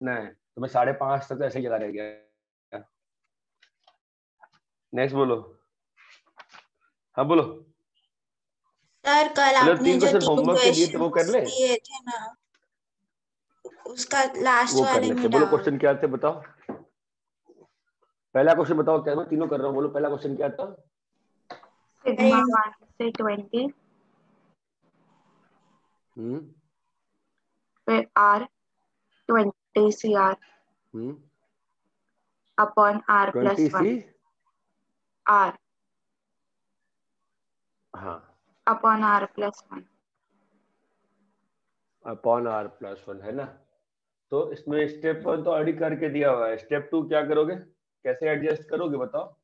नहीं तो मैं साढ़े पाँच तक तो ऐसे ही चला रह गया। नेक्स्ट बोलो। हाँ बोलो। सर कल आपने जो तीन होमवर्क के थे वो कर ले? थे ना उसका लास्ट वो वाले में बोलो क्वेश्चन क्या थे बताओ। पहला क्वेश्चन बताओ क्या मैं तीनों कर रहा हूँ? बोलो पहला क्वेश्चन क्या था? सिग्मा से ट्वेंटी हम्म। फिर R twenty R hmm upon R twenty plus one हाँ upon R plus one upon R plus one है ना? तो इसमें स्टेप वन तो ऑलरेडी करके दिया हुआ है। स्टेप टू क्या करोगे? कैसे एडजस्ट करोगे बताओ?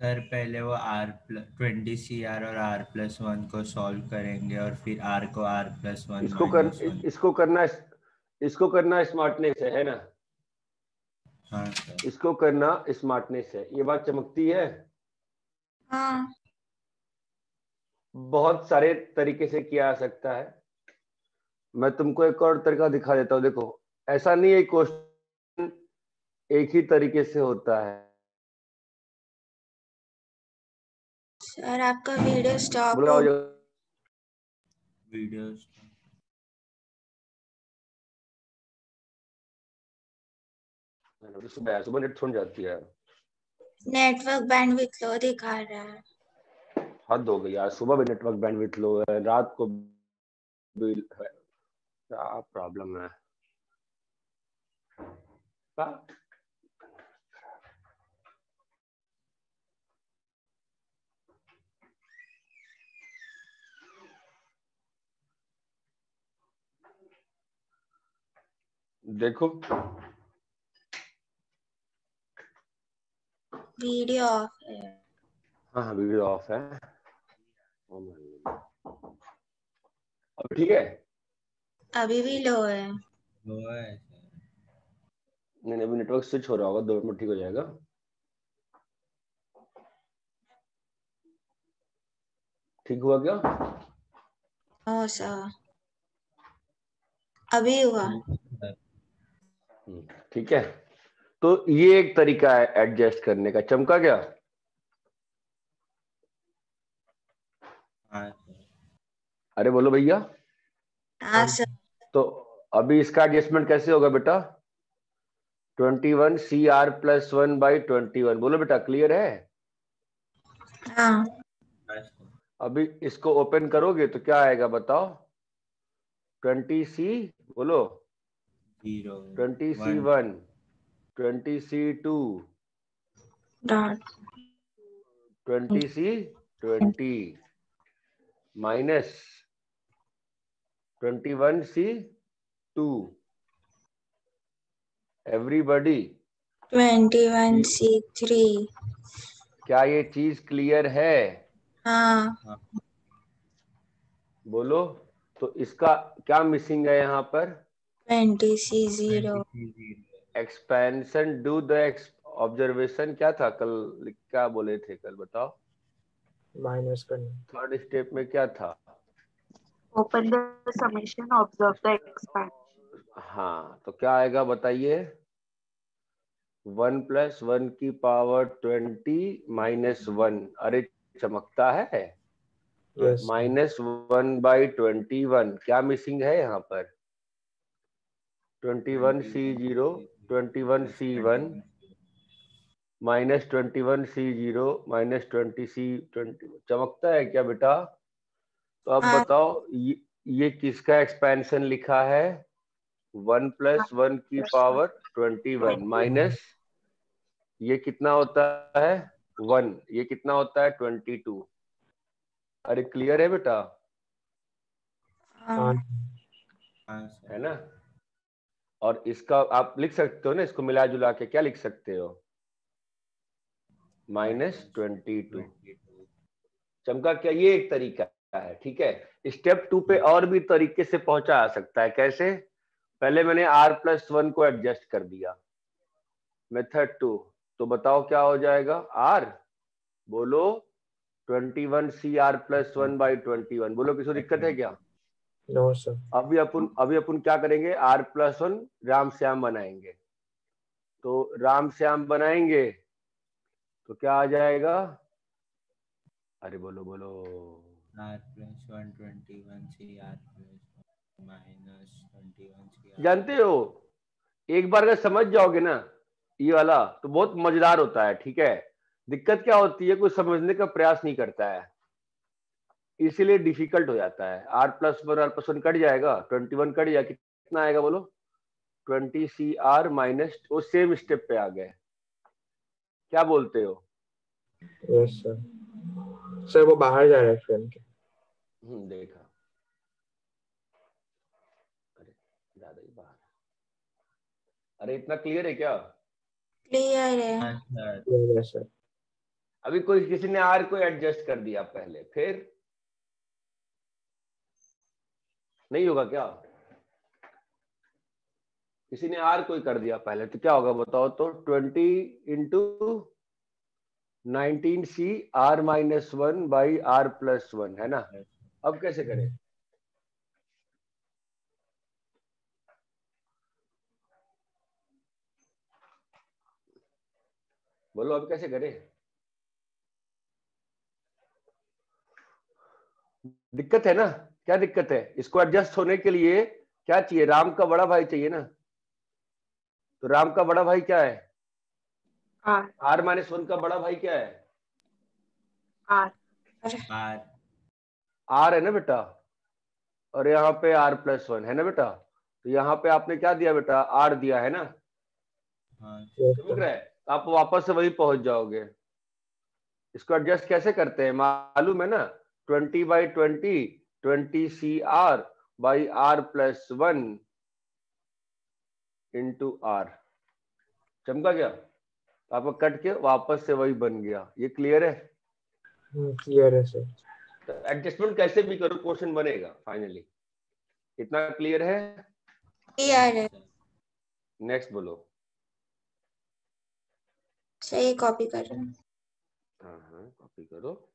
सर पहले वो आर ट्वेंटी सी आर और आर प्लस वन को सॉल्व करेंगे और फिर आर को आर प्लस वन इसको कर इसको करना इसको करना स्मार्टनेस है है ना? हाँ। इसको करना स्मार्टनेस है। ये बात चमकती है? हाँ। बहुत सारे तरीके से किया जा सकता है। मैं तुमको एक और तरीका दिखा देता हूँ। देखो ऐसा नहीं है क्वेश्चन एक ही तरीके से होता है। सर आपका वीडियो स्टॉप बोला हो हो। सुबह सुबह नेट छोड़ जाती है नेटवर्क बैंडविड्थ लो दिखा रहा है हद हो गई यार सुबह भी नेटवर्क बैंडविड्थ लो है रात को भी क्या प्रॉब्लम है क्या? देखो वीडियो ऑफ़ है हाँ हाँ। वीडियो ऑफ़ है अब ठीक है? अभी भी लो है। वो है नहीं नहीं, अभी नेटवर्क स्विच हो रहा होगा दो मिनट ठीक हो जाएगा। ठीक हुआ क्या? ओ सर। अभी हुआ। हम्म, ठीक है। तो ये एक तरीका है एडजस्ट करने का। चमका क्या? हाँ। अरे बोलो भैया। हाँ तो अभी इसका एडजस्टमेंट कैसे होगा बेटा? Twenty one C R plus one by twenty one बोलो बेटा क्लियर है? हाँ। अभी इसको ओपन करोगे तो क्या आएगा बताओ? ट्वेंटी सी बोलो। Twenty C one twenty C two. Dot twenty C twenty. Minus twenty one C two. Everybody. Twenty one C three क्या ये चीज़ क्लियर है? हाँ। बोलो तो इसका क्या मिसिंग है यहाँ पर? Twenty C zero. Expansion do the observation क्या था? कल क्या बोले थे? कल बताओ। माइनस करना थर्ड स्टेप में क्या था? Open the summation observe the expand हाँ तो क्या आएगा बताइए? वन प्लस वन की पावर ट्वेंटी माइनस वन अरे चमकता है। Minus one by twenty one क्या मिसिंग है यहाँ पर? Twenty one C zero twenty one C one minus twenty one C zero minus twenty C twenty चमकता है क्या बेटा? तो अब हाँ। बताओ ये, ये किसका एक्सपेंशन लिखा है? वन प्लस वन की पावर ट्वेंटी वन माइनस ये कितना होता है? वन ये कितना होता है? ट्वेंटी टू अरे क्लियर है बेटा? हाँ हाँ हाँ। है ना? और इसका आप लिख सकते हो ना, इसको मिला जुला के क्या लिख सकते हो? Minus twenty two. चमका, क्या ये एक तरीका है, ठीक है? स्टेप टू पे और भी तरीके से पहुँचा आ सकता है, कैसे? पहले मैंने आर प्लस वन को एडजस्ट कर दिया। मेथड टू तो बताओ क्या हो जाएगा? आर। बोलो, twenty one C R plus one by twenty one. बोलो किसी दिक्कत है क्या? No, sir. अभी अपन अभी अपन क्या करेंगे? R plus one Ram Shyam बनाएँगे। तो राम श्याम बनाएँगे तो क्या आ जाएगा? अरे बोलो बोलो। R plus one twenty one C R plus minus twenty one C जानते हो? एक बार अगर समझ जाओगे ना ये वाला तो बहुत मज़ेदार होता है ठीक है? दिक्कत क्या होती है? कोई समझने का प्रयास नहीं करता है। इसीलिए डिफ़िकल्ट हो जाता है। R plus one R plus one cut जाएगा ट्वेंटी वन कट जाएगा कितना आएगा बोलो? ट्वेंटी सी आर माइनस वो सेम स्टेप पे आ गए क्या बोलते हो? Yes, sir. सर वो बाहर जा रहा है फ्रेम के। हम्म देखा। अरे ज़्यादा ही बाहर। अरे इतना क्लियर है क्या? क्लियर है। हाँ सर अभी कोई किसी ने आर को एडजस्ट कर दिया पहले फिर? नहीं होगा क्या? किसी ने आर कोई कर दिया पहले तो क्या होगा बताओ तो twenty into nineteen C R minus one by R plus one है ना? अब कैसे करें? बोलो, अब कैसे करें? दिक्कत है ना? क्या दिक्कत है? इसको एडजस्ट होने के लिए क्या चाहिए? राम का बड़ा भाई चाहिए ना। तो राम का बड़ा भाई क्या है? आर। आर माइनस वन का बड़ा भाई क्या है? आर। आर। आर है ना बेटा? और यहाँ पे आर प्लस वन है ना बेटा? तो यहाँ पे आपने क्या दिया बेटा? आर दिया है ना? हाँ। समझ रहे हैं? आप वापस से वही पहुँच जाओगे। इसको एडजस्ट कैसे करते हैं? मालूम है ना? Twenty by twenty twenty C R by R plus one into R चमका क्या आपका कट के वापस से वही बन गया। ये क्लियर है? Hmm, Clear है sir. तो एडजस्टमेंट कैसे भी करो क्वेश्चन बनेगा फाइनली इतना क्लियर है? क्लियर है। नेक्स्ट बोलो। सही कॉपी कर रहे हैं। हाँ हाँ कॉपी करो।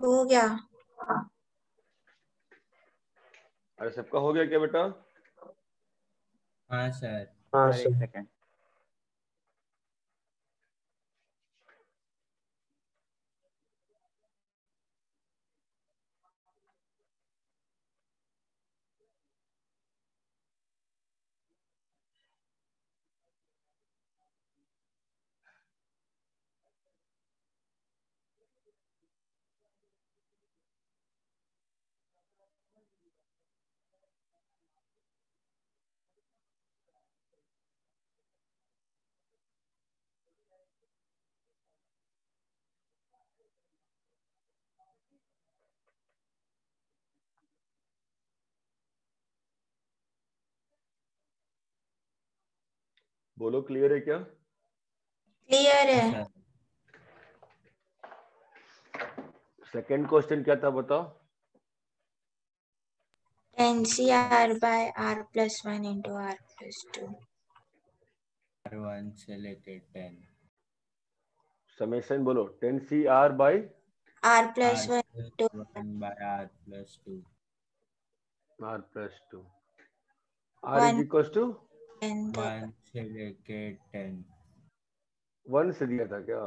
हो गया। अरे सबका हो गया क्या बेटा? हाँ सर। हाँ सर बोलो क्लियर है क्या? क्लियर है। सेकंड क्वेश्चन क्या था बताओ? Ten C R by R plus one into R plus two R one से लेके टेन समेशन बोलो ten C R by R plus one two one by R plus two R plus two R. Equal to one से लेके ten. One से दिया था क्या?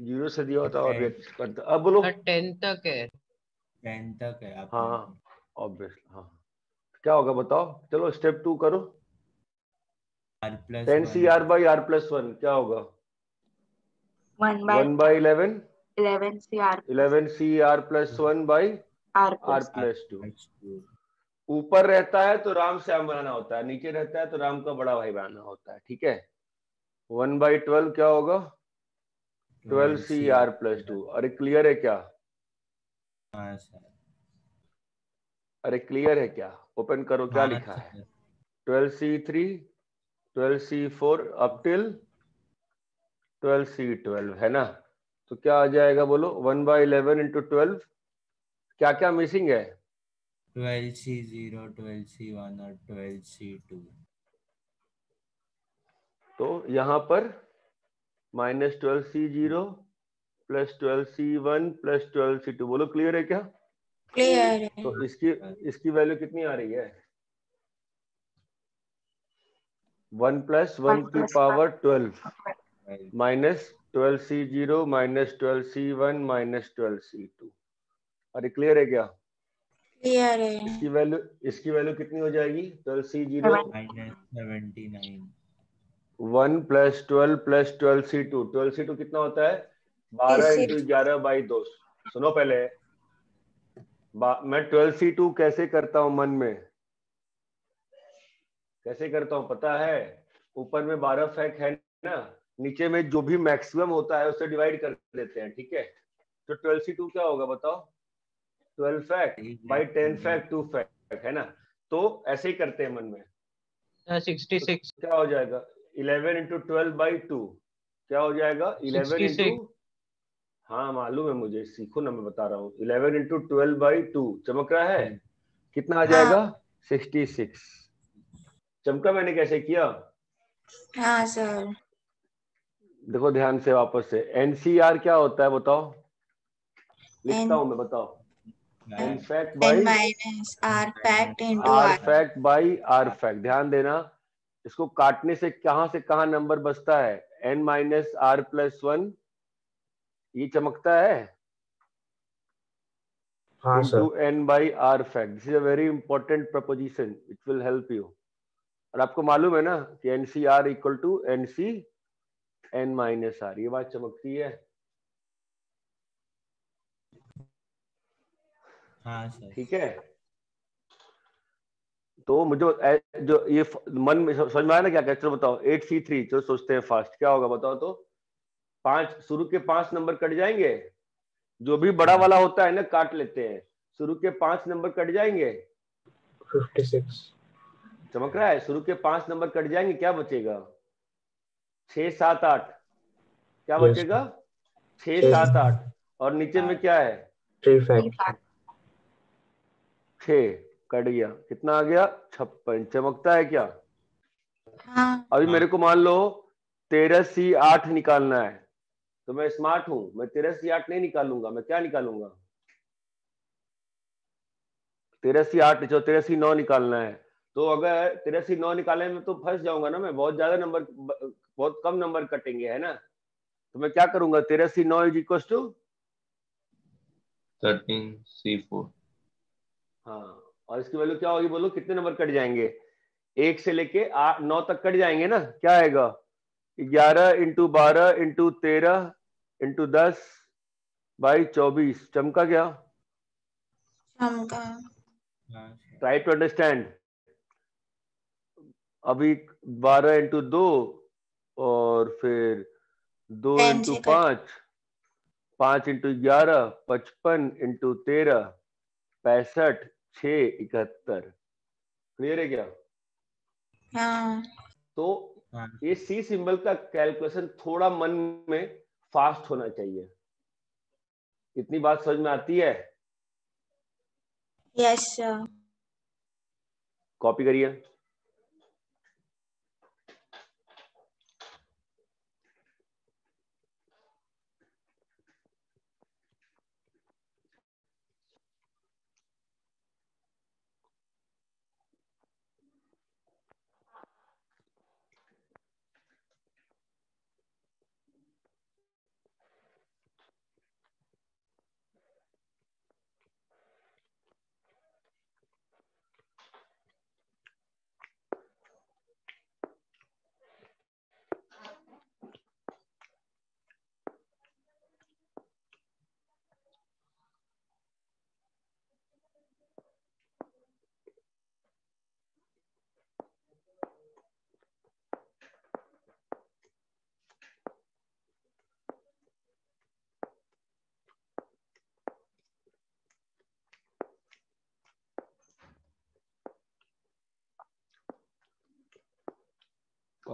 Zero से दिया होता और Okay. करता अब बोलो। टेन तक है। टेन तक है आप हाँ ऑब्वियस हाँ। क्या होगा बताओ? चलो स्टेप टू करो। R plus ten C R by R plus one क्या होगा? One by eleven eleven C R eleven C R plus one by R plus two ऊपर रहता है तो राम श्याम बनाना होता है नीचे रहता है तो राम का बड़ा भाई बनाना होता है ठीक है? वन बाई ट्वेल्व क्या होगा? Twelve C R plus two. अरे क्लियर है क्या? हाँ अरे क्लियर है क्या? ओपन करो क्या हाँ, लिखा है? Twelve C three twelve C four up till twelve C twelve है ना? तो क्या आ जाएगा बोलो? One by eleven into twelve क्या क्या मिसिंग है? Twelve C zero twelve C one और ट्वेल्व सी टू। तो यहाँ पर minus twelve C zero plus twelve C one plus twelve C two बोलो क्लियर है क्या? क्लियर है। तो इसकी इसकी वैल्यू कितनी आ रही है? वन प्लस वन की power twelve twelve. Minus twelve C zero minus twelve C one minus twelve C two. अरे क्लियर है क्या? क्लियर है। इसकी वैल्यू इसकी वैल्यू कितनी हो जाएगी? Twelve C zero seventy nine one plus twelve plus twelve C two twelve C two कितना होता है? बारह इंटू ग्यारह बाई दो. सुनो पहले। मैं ट्वेल्व सी टू कैसे करता हूँ मन में? कैसे करता हूँ? पता है? ऊपर में बारह फैक है ना? नीचे में जो भी मैक्सिमम होता है उसे डिवाइड कर देते हैं ठीक है? तो ट्वेल्व सी टू क्या होगा बताओ? Twelve fac by ten fac two fac है ना? तो ऐसे ही करते हैं मन में। सिक्सटी सिक्स क्या हो जाएगा? Eleven into twelve by two क्या हो जाएगा? इलेवन इंटू हाँ मालूम है मुझे सीखो ना मैं बता रहा हूँ। Eleven into twelve by two चमक रहा है? कितना आ हाँ। जाएगा? सिक्सटी सिक्स चमका मैंने कैसे किया? हाँ सर देखो ध्यान से वापस से। एनसीआर क्या होता है बताओ? लिखता हूँ मैं बताओ। By minus R fact into R R fact by R fact ध्यान देना इसको काटने से कहाँ से कहाँ नंबर बचता है? N minus R plus one ये चमकता है? हाँ sir into n by r fact. This is a very important proposition which will help you. और आपको मालूम है ना कि N C R equal to N C N minus R ये बात चमकती है। हाँ सर। ठीक है? तो मुझे जो ये मन में समझ में आया ना क्या कहते चलो बताओ? एट सी थ्री चलो सोचते हैं फास्ट क्या होगा बताओ तो? पाँच शुरू के पाँच नंबर कट जाएँगे। जो भी बड़ा वाला होता है ना काट लेते हैं। शुरू के पाँच नंबर कट जाएँगे। फिफ्टी सिक्स चमक रहा है? शुरू के पाँच नंबर कट जाएँगे क्या बचेगा? छ सात आठ। क्या बचेगा? छ सात आठ। और नीचे में क्या है? थ्री फैक्ट छह कट गया। कितना आ गया? छप्पन। चमकता है क्या? हाँ। अभी हाँ। मेरे को मान लो तेरह सी आठ निकालना है। तो मैं स्मार्ट हूँ। मैं तेरह सी आठ नहीं निकालूँगा। मैं क्या निकालूँगा? तेरह सी आठ जो तेरह सी नौ निकालना है। तो अगर तेरह सी नौ निकालने में तो फंस जाऊँगा ना मैं। बहुत ज़्यादा नंबर बहुत कम नंबर कटेंगे है ना? तो मैं क्या करूँगा? तेरह C now is equal to thirteen C four हाँ और इसकी वैल्यू क्या होगी बोलो? कितने नंबर कट जाएँगे? एक से लेके आठ नौ तक कट जाएँगे ना? क्या आएगा? ग्यारह इंटू बारह इंटू तेरह इंटू दस बाई चौबीस। चमका क्या? ट्राई टू अंडरस्टैंड अभी बारह इंटू दो और फिर दो इंटू पाँच पाँच इंटू ग्यारह पचपन इंटू तेरह पैंसठ छ इकहत्तर। क्लियर है क्या? हाँ। तो हाँ। ये सी सिंबल का कैलकुलेशन थोड़ा मन में फास्ट होना चाहिए। इतनी बात समझ में आती है? यस सर कॉपी करिए।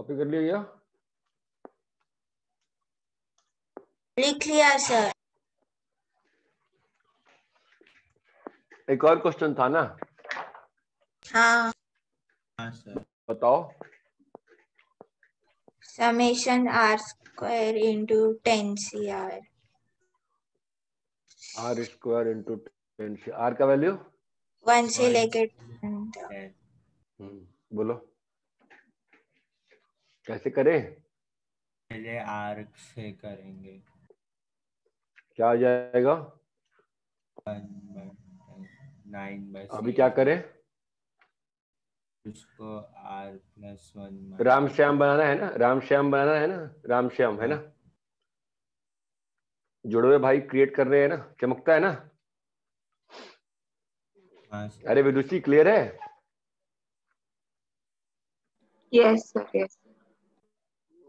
कॉपी कर लिया लिख लिया सर एक और क्वेश्चन था ना? हाँ। हाँ सर बताओ। Summation R square into ten C R R square into ten C R का वैल्यू वन से. लेके 10 तक। टेन बोलो। कैसे करें? पहले आर्क से करेंगे। क्या आ जाएगा? नाइन अभी क्या करें? उसको R plus one Ram Shyam बनाना है ना? राम श्याम बनाना है ना? राम श्याम है ना? जुड़वे भाई क्रिएट कर रहे हैं ना? चमकता है ना? हाँ अरे विदुषी क्लियर है? यस सर यस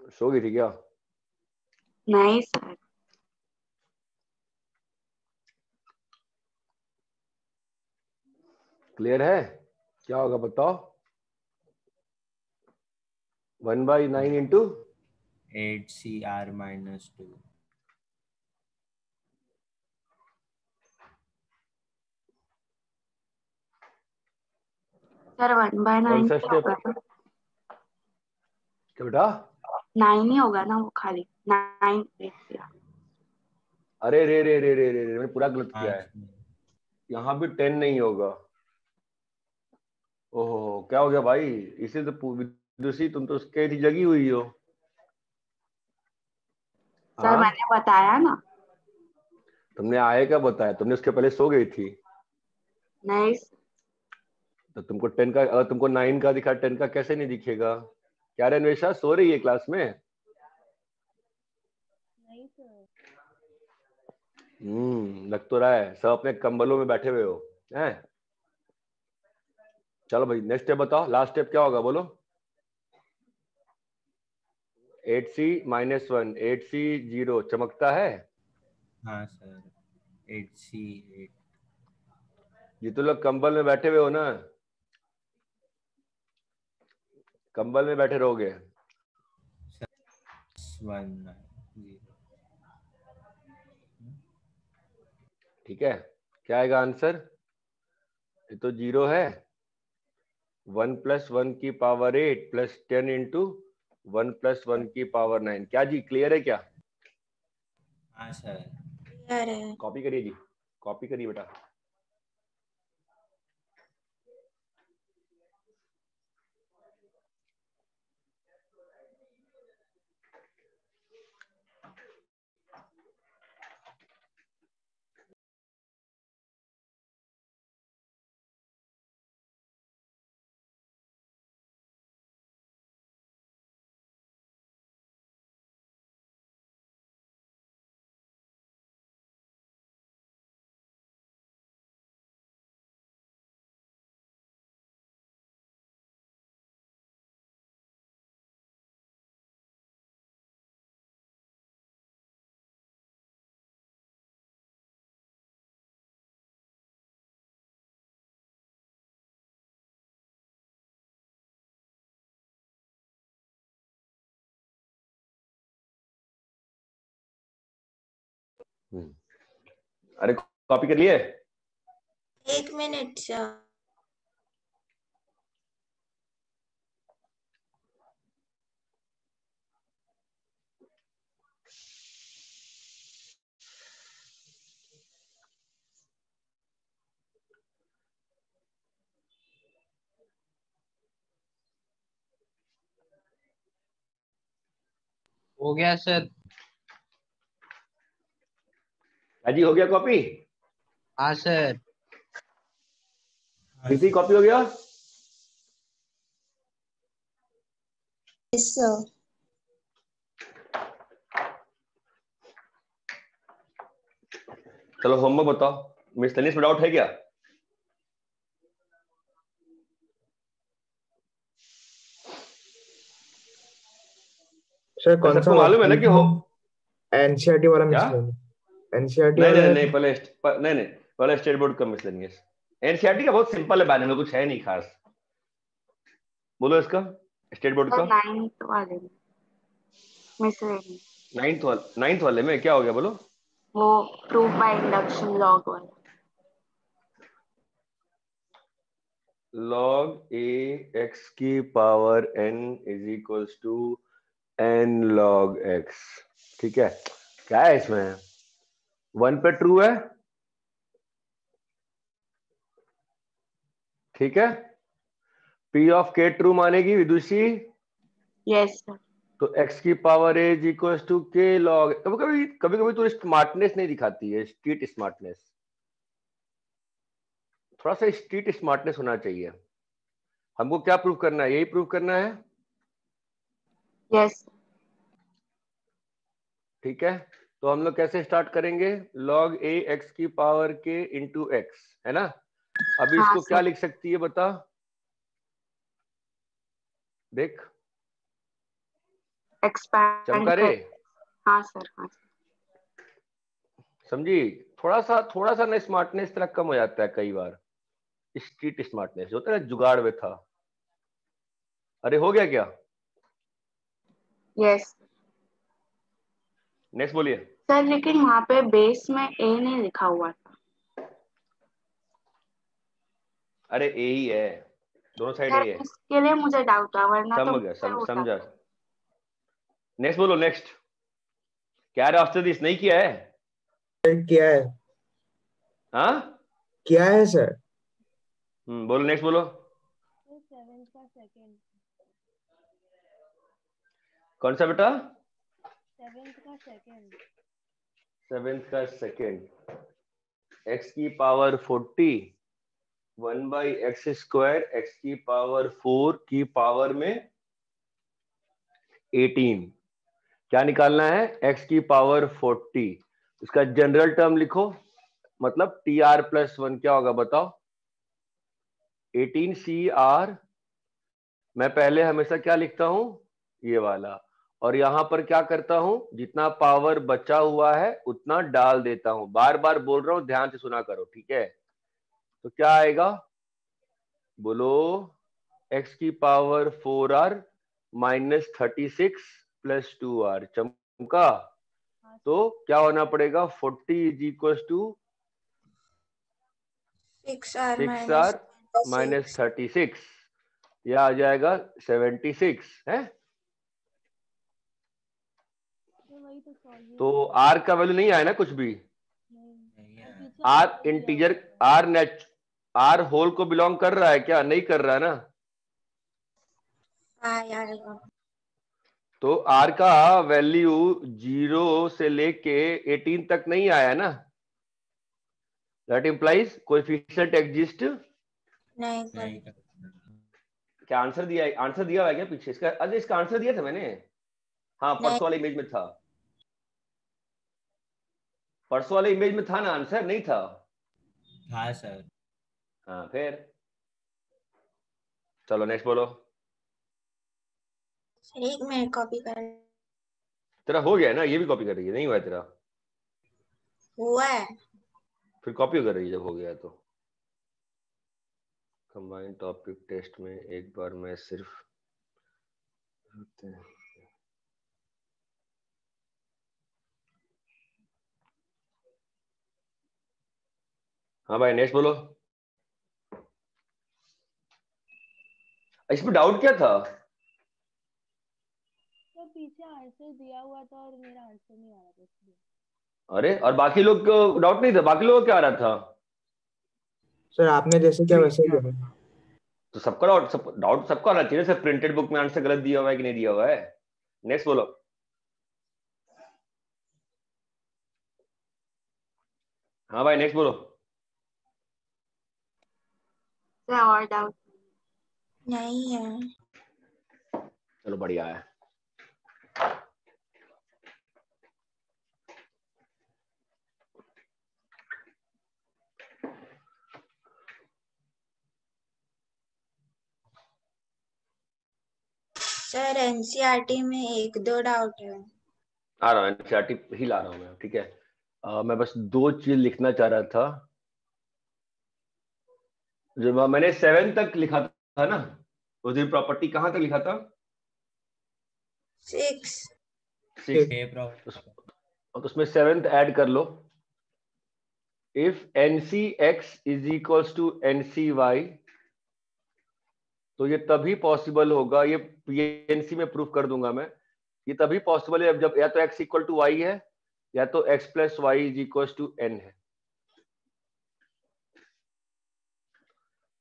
सो गई थी क्या नहीं सर क्लियर है क्या होगा बताओ one by nine into eight C R minus two sir one by कौन नाइन क्या बेटा नाइन ही होगा ना वो खाली। नाइन अरे रे रे रे रे रे रे मैंने पूरा गलत किया है। यहाँ भी टेन नहीं होगा। ओहो क्या हो गया भाई? इसे तो विदुषी तुम तो उसके थी जगी हुई हो। सर हाँ? मैंने बताया ना। तुमने आए क्या बताया? तुमने उसके पहले सो गई थी। नहीं। तो तुमको टेन का अगर तुमको नाइन का दिखा टेन का कैसे नहीं दिखेगा? क्या रे अन्वेषा सो रही है क्लास में? हम्म लग तो रहा है। सब अपने कंबलों में बैठे हुए हो हैं? चलो भाई नेक्स्ट स्टेप बताओ। लास्ट स्टेप क्या होगा बोलो? Eight C minus one eight C zero चमकता है? हाँ सर एट सी एट ये तो लोग कंबल में बैठे हुए हो ना। कंबल में बैठे रहोगे। ठीक है? क्या आएगा आंसर? ये तो ज़ीरो है। वन प्लस वन की power eight plus ten into one plus one की पावर नाइन। क्या जी क्लियर है क्या? हाँ सर। कॉपी करिए जी। कॉपी करिए बेटा। अरे कॉपी कर लिए? एक मिनट हो गया सर अजी हो गया कॉपी हाँ सर कितनी कॉपी हो गया? यस सर चलो होमवर्क बताओ। मिस तनीस में डाउट है क्या? सर कौन सा मालूम है ना कि हो एनसीईआरटी वाला क्या? मिस एनसीईआरटी नहीं नहीं नहीं पहले नहीं नहीं पहले स्टेट बोर्ड का मिसलेनियस एनसीईआरटी का बहुत सिंपल है बारे में कुछ है नहीं खास। बोलो इसका स्टेट बोर्ड का। नाइन्थ वाले नाइन्थ वाले नाइन्थ वाले में क्या हो गया बोलो? वो प्रूफ बाय इंडक्शन लॉग वाला। Log a x की power n is equals to n log x ठीक है? क्या है इसमें? वन पे ट्रू है। ठीक है। P ऑफ़ k ट्रू मानेगी विदुषी। यस सर तो एक्स की power a is equals to k log कभी कभी कभी कभी तो स्मार्टनेस नहीं दिखाती है स्ट्रीट स्मार्टनेस थोड़ा सा स्ट्रीट स्मार्टनेस होना चाहिए। हमको क्या प्रूव करना है? यही प्रूव करना है? Yes yes. ठीक है। तो हम लोग कैसे स्टार्ट करेंगे? log a x की पावर k इंटू एक्स है ना? अभी हाँ, इसको क्या लिख सकती है बता? देख। एक्सपैंड चमका रे हाँ सर हाँ समझी? थोड़ा सा थोड़ा सा ना स्मार्टनेस तेरा कम हो जाता है कई बार। स्ट्रीट स्मार्टनेस होता है ना जुगाड़ में था। अरे हो गया क्या? यस नेक्स्ट बोलिए। सर लेकिन वहाँ पे बेस में ए नहीं लिखा हुआ था। अरे ए ही है। दोनों साइड ए है। इसके लिए मुझे डाउट था वरना तो समझ गया सम, समझा। नेक्स्ट बोलो नेक्स्ट क्या रे आफ्टर दिस नहीं किया है? किया है। हाँ? किया है सर। हम्म बोलो नेक्स्ट बोलो। सेवेंथ का सेकंड कौन सा बेटा? सेवेंथ का सेकंड सेकेंड एक्स की power forty one by X square X की पावर फोर की पावर में एटीन क्या निकालना है? एक्स की पावर फोर्टी इसका जनरल टर्म लिखो। मतलब टी आर प्लस वन क्या होगा बताओ? एटीन सी आर मैं पहले हमेशा क्या लिखता हूँ? ये वाला। और यहाँ पर क्या करता हूँ? जितना पावर बचा हुआ है उतना डाल देता हूँ। बार बार बोल रहा हूँ ध्यान से सुना करो ठीक है? तो क्या आएगा? बोलो x की power four R minus thirty six plus two R चमका। तो क्या होना पड़ेगा? Forty is equal to six R six R minus thirty six यह आ जाएगा सेवेंटी सिक्स है? तो वही तो का वैल्यू नहीं आया ना कुछ भी? R integer R nat R whole को बिलोंग कर रहा है क्या? नहीं कर रहा है ना? हाँ तो आर का वैल्यू ज़ीरो से लेके एटीन तक नहीं आया ना? दैट इम्प्लाइज कोएफिशिएंट एग्जिस्ट नहीं नहीं क्या आंसर दिया आंसर दिया हुआ क्या पीछे? इसका अरे इसका आंसर दिया था मैंने? हाँ। परसों वाले इमेज में था। परसों वाले इमेज में था ना आंसर नहीं था? हाँ सर हाँ फिर? चलो नेक्स्ट बोलो। एक मिनट कॉपी कर। तेरा हो गया ना ये भी कॉपी कर रही है नहीं हुआ है तेरा? हुआ है। फिर कॉपी कर रही है जब हो गया तो। कंबाइंड टॉपिक टेस्ट में एक बार मैं सिर्फ़ हाँ भाई नेक्स्ट बोलो। इसमें डाउट क्या था? तो पीछे आंसर दिया हुआ था और मेरा आंसर नहीं आ रहा था अरे और बाकी लोग को डाउट नहीं था? बाकी लोगों को क्या आ रहा था? सर आपने जैसे क्या वैसे ही तो सबका डाउट सब डाउट सबका आना चाहिए सर प्रिंटेड बुक में आंसर गलत दिया हुआ है कि नहीं दिया हुआ है? नेक्स्ट बोलो। हाँ भाई नेक्स्ट बोलो। सर और डाउट नहीं है। चलो बढ़िया है। सर एनसीईआरटी में एक दो डाउट है। आ रहा हूँ एनसीईआरटी ही ला रहा हूँ मैं ठीक है। अ, मैं बस दो चीज़ लिखना चाह रहा था। जो मैं- मैंने सेवन तक लिखा था ना उस दिन प्रॉपर्टी कहाँ तक लिखा था? सिक्स और उसमें सेवेंथ ऐड कर लो। If N C X is equals to N C Y तो ये तभी पॉसिबल होगा। ये पीएनसी में प्रूफ कर दूँगा मैं। ये तभी पॉसिबल है जब या तो एक्स इक्वल टू वाई है या तो X plus Y is equal to N है।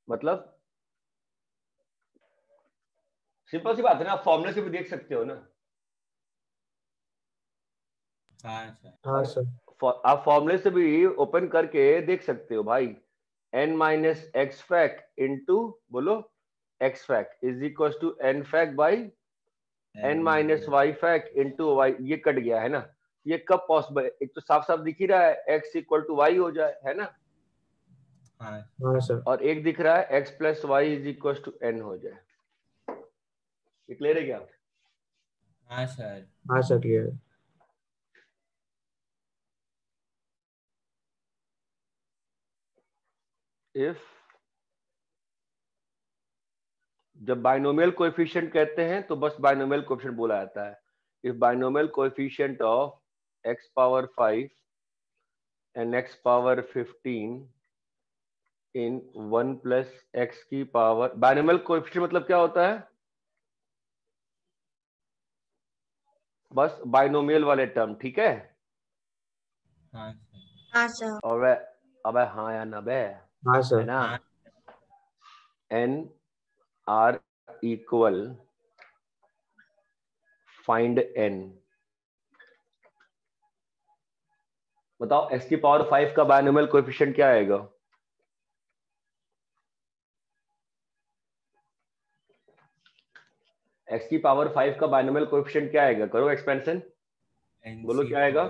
मतलब सिंपल सी बात है ना आप फॉर्मूले से भी देख सकते हो ना। हाँ सर हाँ सर फॉ- आप फॉर्मूले से भी ओपन करके देख सकते हो भाई। N minus X fac into बोलो X fac is equal to N fac by N minus Y fac into Y ये कट गया है ना। ये कब पॉसिबल है? एक तो साफ़ साफ़ दिख ही रहा है एक्स इक्वल टू वाई हो जाए है ना। हाँ। हाँ सर। और एक दिख रहा है X plus Y is equal to N हो जाए। ये क्लियर है क्या? हाँ सर। हाँ सर ये इफ़ जब बाइनोमियल कोएफिशिएंट कहते हैं तो बस बाइनोमियल कोएफिशिएंट बोला जाता है। If binomial coefficient of X power five and X power 15 in 1 plus X की पावर बाइनोमियल कोएफिशिएंट मतलब क्या होता है? बस बाइनोमियल वाले टर्म ठीक है? हाँ सर। हाँ और वह अबे हाँ या ना बे हाँ है सर ना। N R equal find N बताओ एक्स की पावर फाइव का बायनोमियल कोएफिशिएंट क्या आएगा? एक्स की पावर फाइव का बायनोमियल कोएफिशिएंट क्या आएगा? करो एक्सपेंशन बोलो क्या आएगा?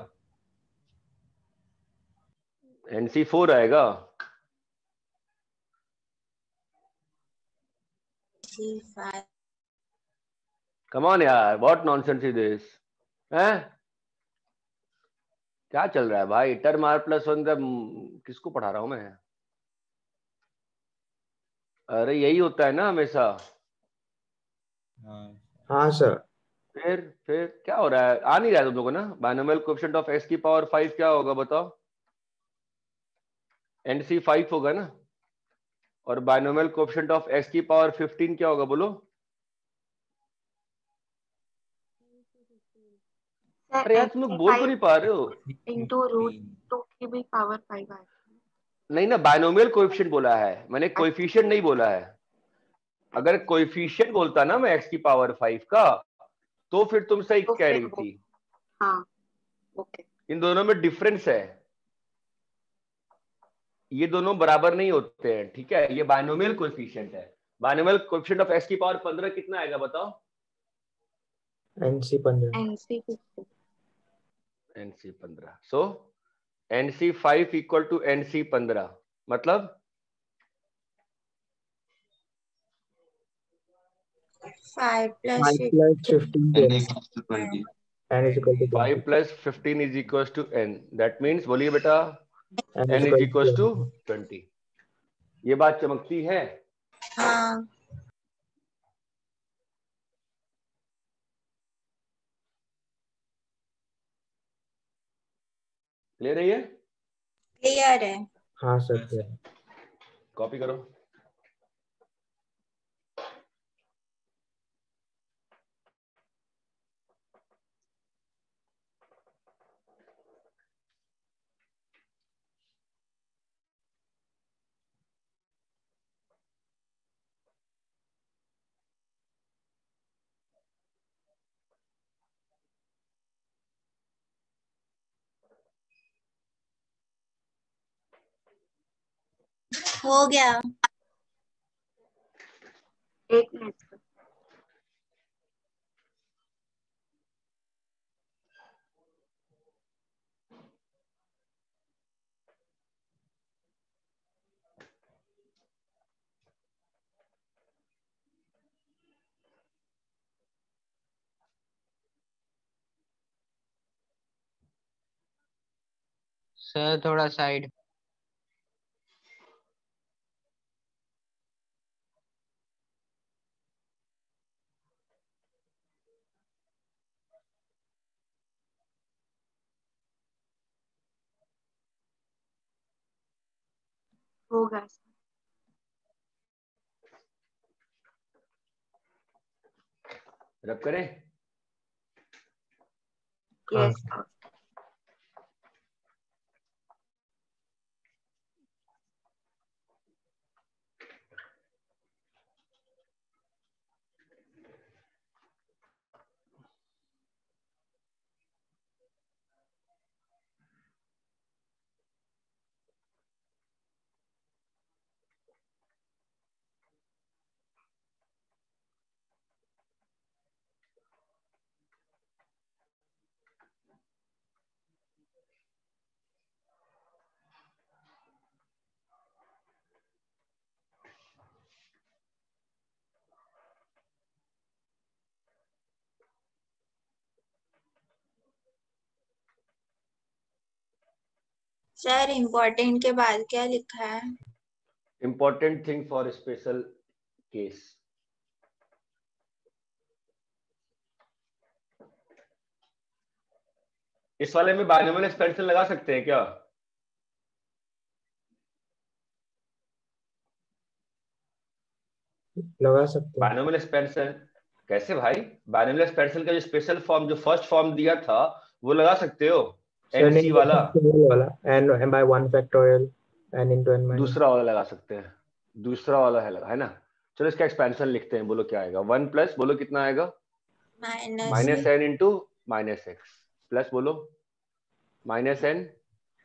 एनसी फोर आएगा। फाइव कम ऑन यार व्हाट नॉनसेंस इज़ दिस हैं? क्या चल रहा है भाई? टर्म आर प्लस वन का किसको पढ़ा रहा हूँ मैं? अरे यही होता है ना हमेशा। हाँ हाँ सर फिर फिर क्या हो रहा है? आ नहीं रहा है तुम लोगों ना? बायनोमियल कोएफिशिएंट ऑफ़ एक्स की पावर फाइव क्या होगा बताओ? एन सी फाइव होगा ना? और बायनोमियल कोएफिशिएंट ऑफ़ एक्स की पावर फिफ्टीन क्या होगा बोलो? अरे यार तुम लोग बोल तो नहीं पा रहे हो। इंटू रूट टू की भी पावर फाइव नहीं ना बायनोमियल कोएफिशिएंट बोला है। मैंने कोएफिशिएंट नहीं बोला है। अगर कोएफिशिएंट बोलता ना मैं एक्स की पावर फाइव का तो फिर तुम सही तो कह रही थी हाँ ओके इन दोनों में डिफरेंस है। ये दोनों बराबर नहीं होते हैं ठीक है? ये बायनोमियल कोएफिशिएंट है। बायनोमियल कोएफिशिएंट ऑफ़ एक्स की पावर पंद्रह कितना आएगा बताओ? एनसी पंद्रह। एनसी पंद्रह। So n C five equal to n C पंद्रह। मतलब? Five plus five plus fifteen n equals to 20 n is equal to five plus fifteen is equal to n that means बोलिए बेटा n n is equal to twenty ये बात चमकती है? हाँ। ले रही है क्लियर है। हाँ सर। कॉपी करो। हो गया। एक मिनट सर थोड़ा साइड होगा रब करें? यस सर इम्पोर्टेंट के बाद क्या लिखा है? Important thing for special case. इस वाले में बाइनोमियल एक्सपेंशन लगा सकते हैं क्या? लगा सकते हैं। बाइनोमियल एक्सपेंशन कैसे भाई? बाइनोमियल एक्सपेंशन का जो स्पेशल फॉर्म जो फ़र्स्ट फॉर्म दिया था वो लगा सकते हो? एनसी वाला। वाला। N n by 1 factorial n into n minus दूसरा वाला लगा सकते हैं। दूसरा वाला है लगा है ना? चलो इसका एक्सपेंशन लिखते हैं बोलो क्या आएगा। वन प्लस बोलो कितना आएगा? Minus minus n into minus x plus बोलो। Minus n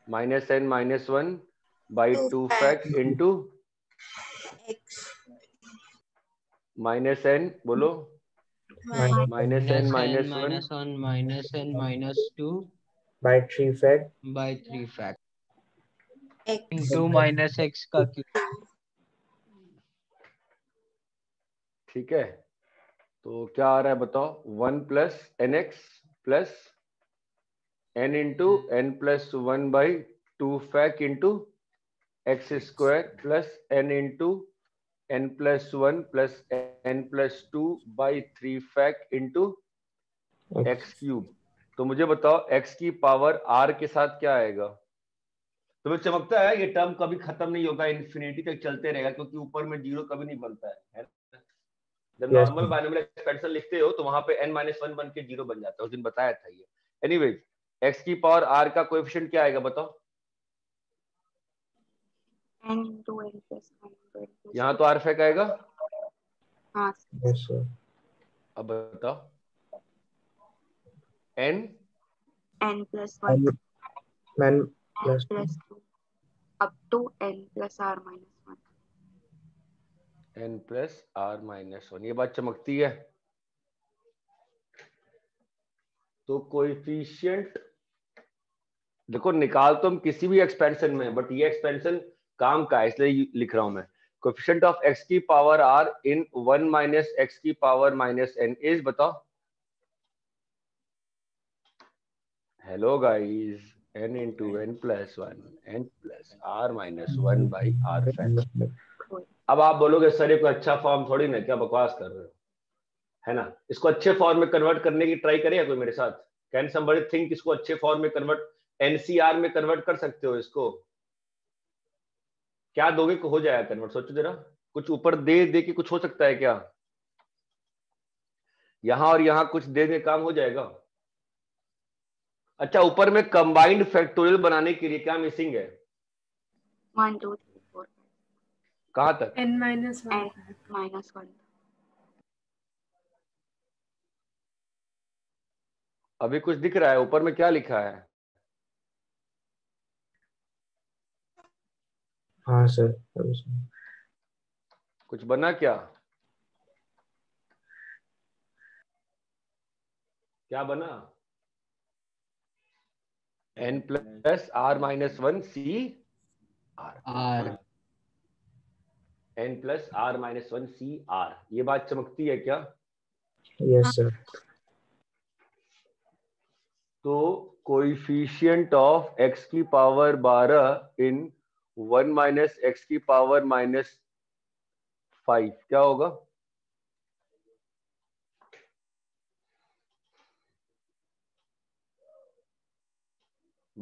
minus n minus one by two. Fact into minus n बोलो। Minus minus n minus one minus 1 minus n minus 2 by 3 fact by 3 fact x into minus x का cube ठीक है? तो क्या आ रहा है बताओ? One plus n x plus n into n plus one by two fact into x square plus n into n plus one plus n plus two by three fact into x cube तो मुझे बताओ x की power are के साथ क्या आएगा? तुम्हें चमकता है ये टर्म कभी खत्म नहीं होगा इन्फिनिटी तक चलते रहेगा क्योंकि ऊपर में ज़ीरो कभी नहीं बनता है, है जब नॉर्मल बाइनोमियल एक्सपेंशन लिखते हो तो वहाँ पे n माइनस वन बन के ज़ीरो बन जाता है उस दिन बताया था ये। एनीवेज x की पावर r का कोएफिशिएंट क्या आएगा बताओ? N into n plus 1 into n plus यहाँ तो आर फैक आएगा? हाँ अब बताओ। N? N plus 1 n plus plus 2 up to n plus r minus 1 n plus r minus one ये बात चमकती है। तो कोएफिशिएंट देखो निकाल तो हम किसी भी एक्सपेंशन में बट ये एक्सपेंशन काम का है इसलिए लिख रहा हूँ मैं। कोएफिशिएंट ऑफ़ x की power r in one minus x की पावर माइनस एन इज़ बताओ। Hello guys n into n plus 1 n plus r minus 1 by r factor. अब आप बोलोगे, सर, ये कोई अच्छा फॉर्म थोड़ी ना क्या बकवास कर रहे हो? है ना? इसको अच्छे फॉर्म में कन्वर्ट करने की ट्राई करेगा कोई मेरे साथ? कैन समबडी थिंक इसको अच्छे फॉर्म में कन्वर्ट एनसीआर में कन्वर्ट कर सकते हो इसको? क्या दोगे को हो जाएगा कन्वर्ट सोचो जरा। कुछ ऊपर दे दे के कुछ हो सकता है क्या? यहाँ और यहाँ कुछ दे दे काम हो जाएगा। अच्छा ऊपर में कंबाइंड फैक्टोरियल बनाने के लिए क्या मिसिंग है? 1 2 3 4 कहाँ तक? 1 n minus 1 अभी कुछ दिख रहा है ऊपर में क्या लिखा है? हाँ सर कुछ बना क्या? क्या बना? N plus r minus one C r r n plus r minus one C r ये बात चमकती है क्या? Yes sir. तो कोइफिशियंट ऑफ़ एक्स की power 12 in one minus x की पावर माइनस फाइव क्या होगा?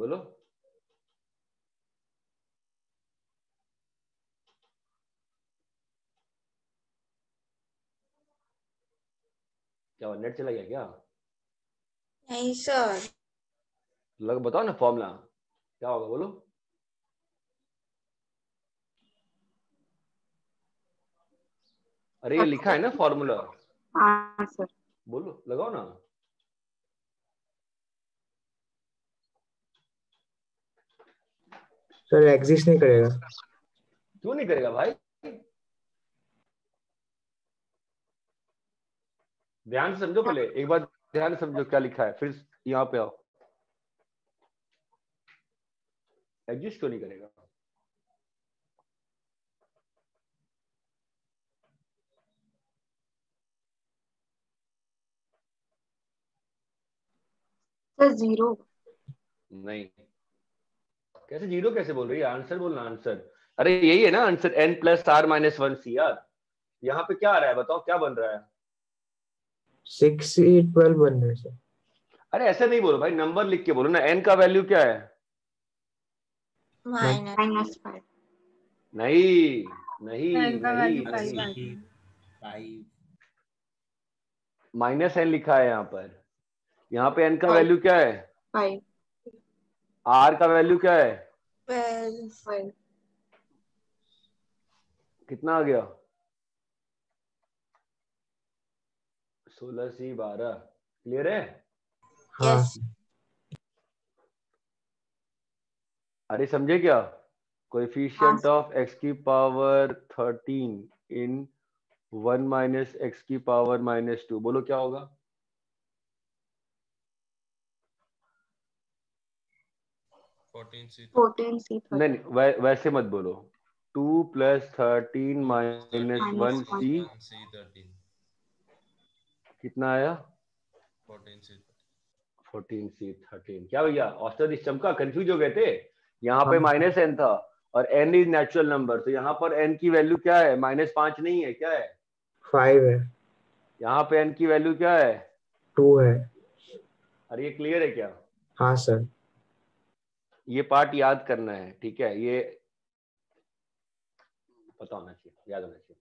बोलो क्या नेट चला गया क्या नहीं सर लग बताओ ना फॉर्मूला क्या होगा बोलो अरे ये लिखा है ना फॉर्मूला हाँ सर बोलो लगाओ ना सर एग्जिस्ट नहीं करेगा। क्यों नहीं करेगा भाई? ध्यान से समझो पहले एक बार ध्यान से समझो क्या लिखा है फिर यहाँ पे आओ। एग्जिस्ट क्यों नहीं करेगा? ज़ीरो नहीं। कैसे ज़ीरो कैसे बोल रही है? आंसर बोलना आंसर अरे यही है ना answer n plus r minus one C r यहाँ पे क्या आ रहा है बताओ क्या बन रहा है? सिक्स ट्वेल्व बन रहा है अरे ऐसे नहीं बोलो भाई नंबर लिख के बोलो ना एन का वैल्यू क्या है? माइनस नहीं नहीं नहीं, माइनस एन लिखा है यहाँ पर। यहाँ पे एन का वैल्यू क्या है? फाइव आर का वैल्यू क्या है? कितना आ गया? सोलह सी बारह। क्लियर है? हाँ। अरे समझे क्या? कोएफिशिएंट ऑफ़ एक्स की power thirteen in one minus x की पावर माइनस टू बोलो क्या होगा फोर्टीन सी नहीं नहीं वै, वैसे मत बोलो। Two plus thirteen minus one. C कितना आया? फोर्टीन सी थर्टीन क्या भैया औसत इस चमका कंफ्यूज हो गए थे? यहाँ पे हाँ। माइनस एन था और एन इज़ नेचुरल नंबर तो यहाँ पर एन की वैल्यू क्या है? माइनस पाँच नहीं है क्या है? फाइव है। यहाँ पे एन की वैल्यू क्या है? टू है। अरे ये क्लियर है क्या? हाँ सर ये पार्ट याद करना है ठीक है ये पता होना चाहिए याद होना चाहिए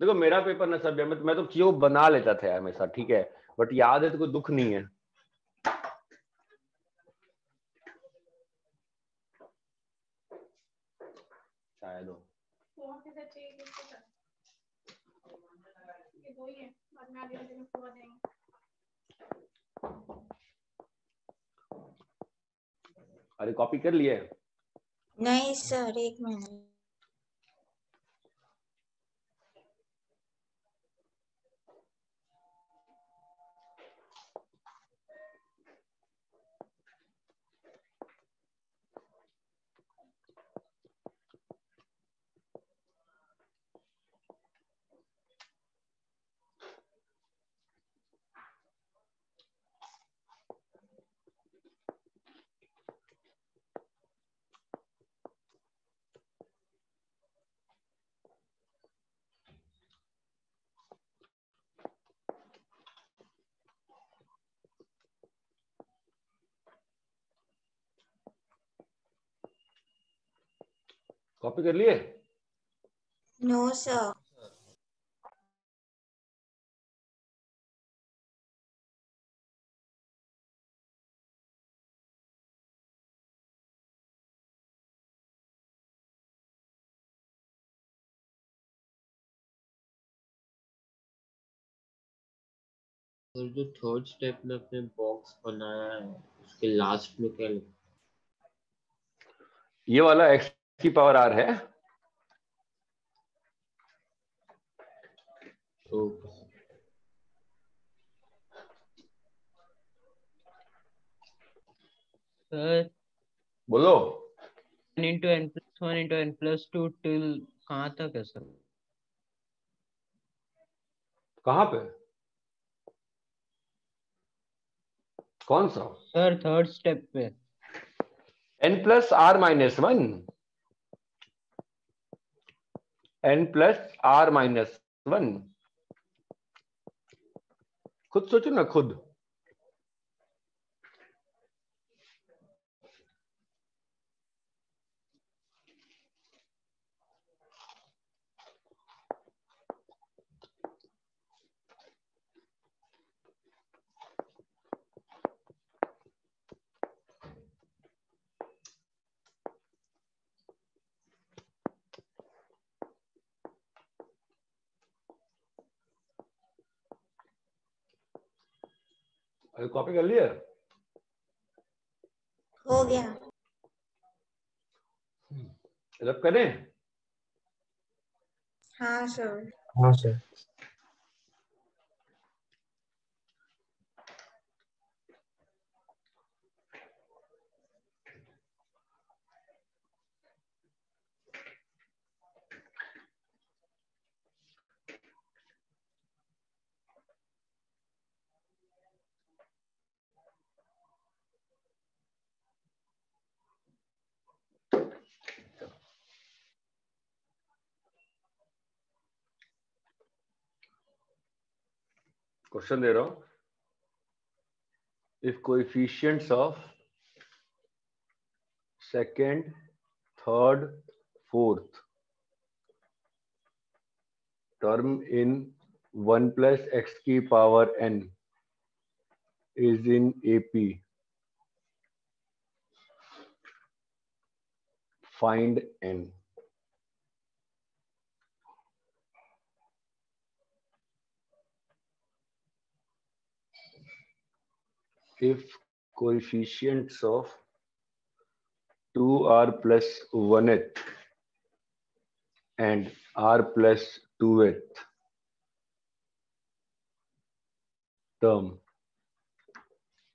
देखो मेरा पेपर ना सब मैं, मैं तो चीज़ों बना लेता था हमेशा ठीक है बट याद है तो कोई दुख नहीं है शायद हो अरे कॉपी कर लिए नहीं सर एक मिनट। कॉपी कर लिए? नो सर और जो थर्ड स्टेप में अपने बॉक्स बनाया है उसके लास्ट में क्या लिखा? ये वाला एक्स की पावर आर है। सर बोलो। n into n plus 1 into n plus 2 till कहाँ तक है सर कहाँ पे? कौन सा? सर थर्ड स्टेप पे। N plus r minus one n plus r minus one. खुद सोचो ना खुद। अरे कॉपी कर लिया हो गया। रब करें? हाँ सर हाँ सर क्वेश्चन दे रहा हूँ। If coefficient of second third fourth term in one plus x की power n is in AP find n if coefficients of 2r plus 1th and r plus 2th term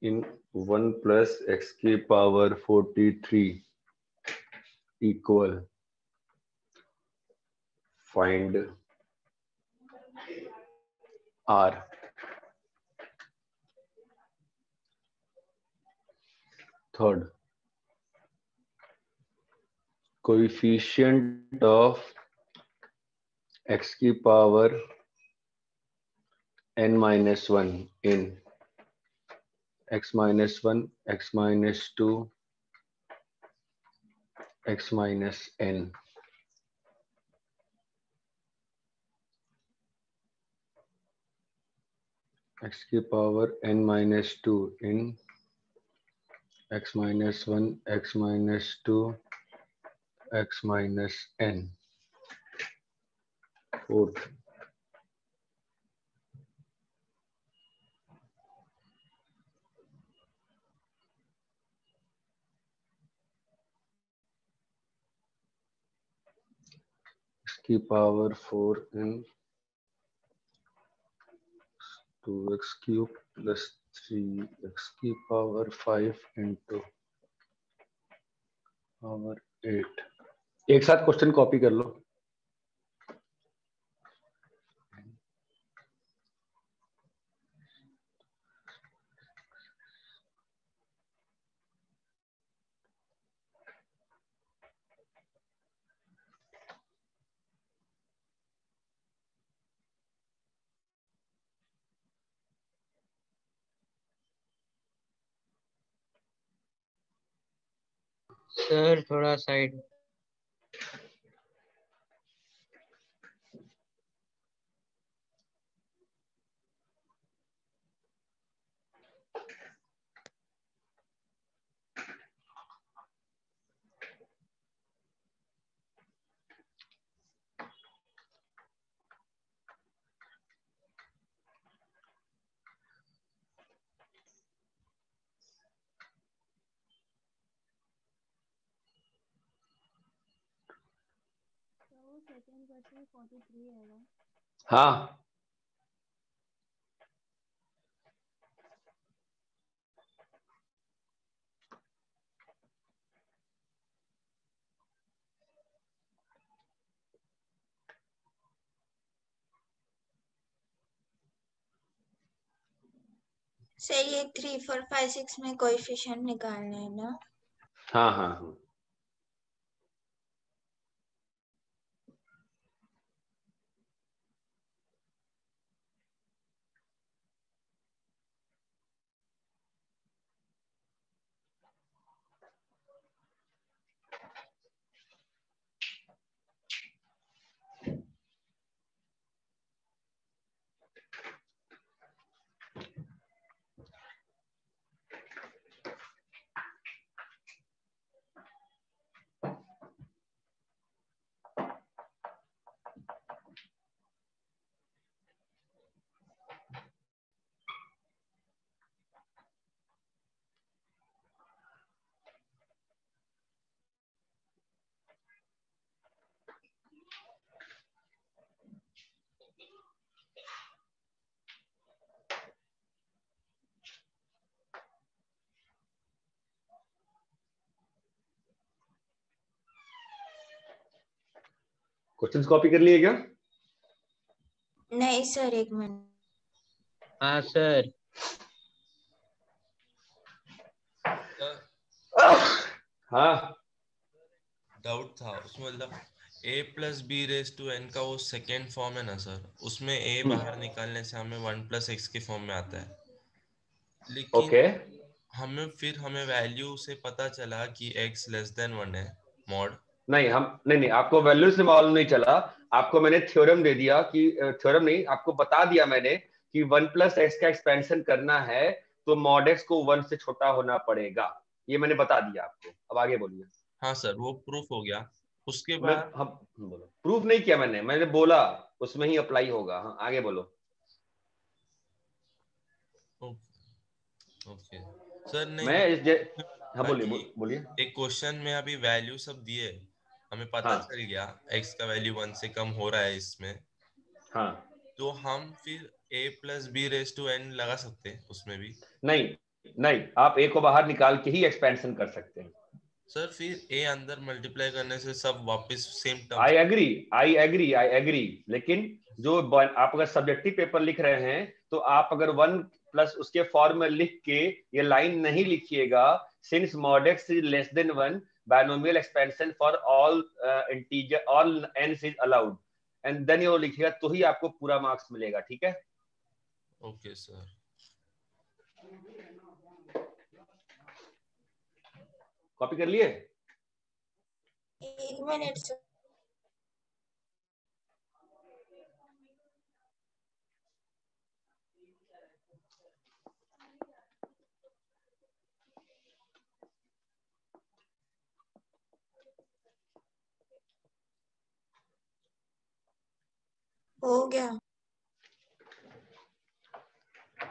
in 1 plus xk power 43 equal find r third coefficient of x की power n minus one in x minus one x minus two x minus n x की power n minus two in x minus 1, x minus 2, x minus n. Fourth. इसकी power four n two x cube plus three x की power five into power eight एक साथ question copy कर लो। Sir थोड़ा side है ना हाँ sir ये थ्री फोर फाइव सिक्स में कोएफिशिएंट निकालना है ना? हाँ हाँ हाँ। क्वेश्चंस कॉपी कर लिए क्या? नहीं सर एक मिनट हाँ सर हाँ. डाउट था उसमें मतलब a plus B raise to n का वो सेकेंड फॉर्म है ना सर उसमें a बाहर निकालने से हमें वन प्लस एक्स के फॉर्म में आता है। लेकिन ओके हमें फिर हमें वैल्यू से पता चला कि x लेस देन वन है मॉड नहीं हम नहीं नहीं आपको वैल्यू से मालूम नहीं चला। आपको मैंने थ्योरम दे दिया कि थ्योरम नहीं आपको बता दिया मैंने कि वन प्लस एक्स का एक्सपेंशन करना है तो मॉड एक्स को वन से छोटा होना पड़ेगा। ये मैंने बता दिया आपको। अब आगे बोलिए। हाँ सर वो प्रूफ हो गया। उसके बाद हम बोलो। प्रूफ नहीं किया मैंने मैंने बोला उसमें ही अप्लाई होगा। हाँ आगे बोलो। ओके। सर नहीं। मैं. हाँ बोलिए बोलिए। एक क्वेश्चन में अभी वैल्यू सब दिए। हमें पता हाँ। चल गया x का वैल्यू वन से कम हो रहा है इसमें। हाँ। तो हम फिर a plus B raise to n लगा सकते हैं उसमें भी। नहीं नहीं आप ए को बाहर निकाल के ही एक्सपेंशन कर सकते हैं। सर फिर a अंदर मल्टीप्लाई करने से सब वापस same term I agree I agree I agree लेकिन जो आप अगर सब्जेक्टिव पेपर लिख रहे हैं तो आप अगर वन प्लस उसके फॉर्म में लिख के ये लाइन नहीं लिखिएगा since mod x is less than one binomial expansion for all uh, integer all n is allowed and then ये लिखिएगा तो ही आपको पूरा मार्क्स मिलेगा ठीक है ओके सर कॉपी कर लिए एक मिनट सर हो गया।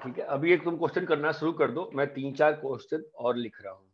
ठीक है, अभी एक तुम क्वेश्चन करना शुरू कर दो। मैं तीन चार क्वेश्चन और लिख रहा हूँ।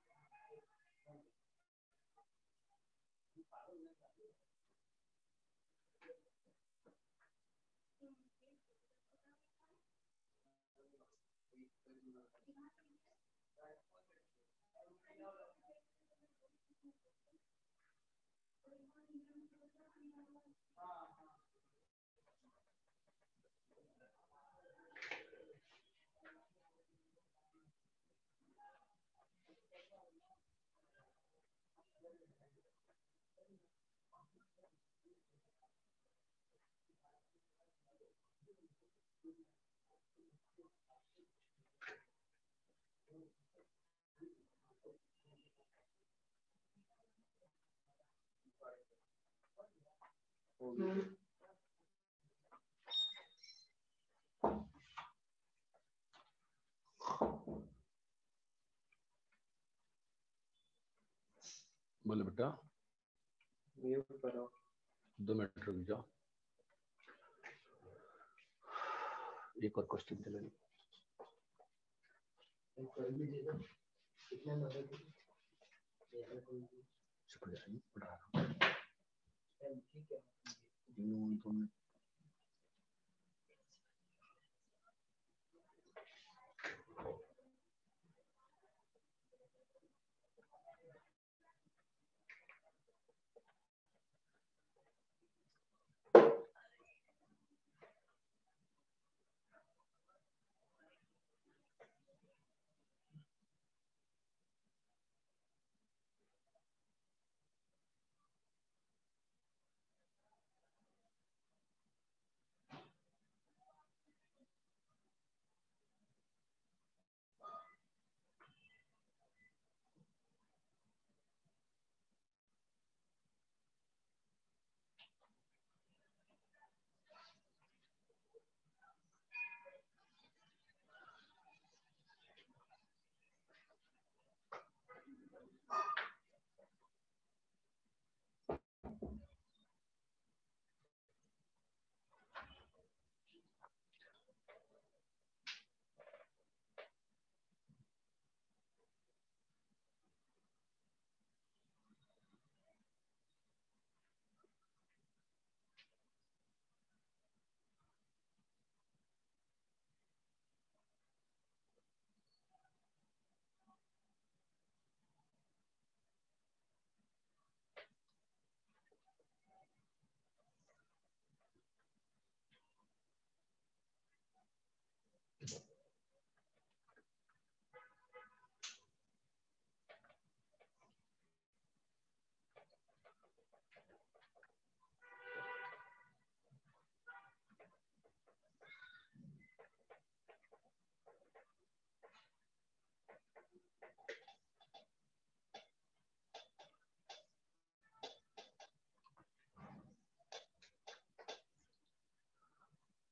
बोले बेटा। दो मिनट रुक जाओ। एक और क्वेश्चन चलेगा शुक्रिया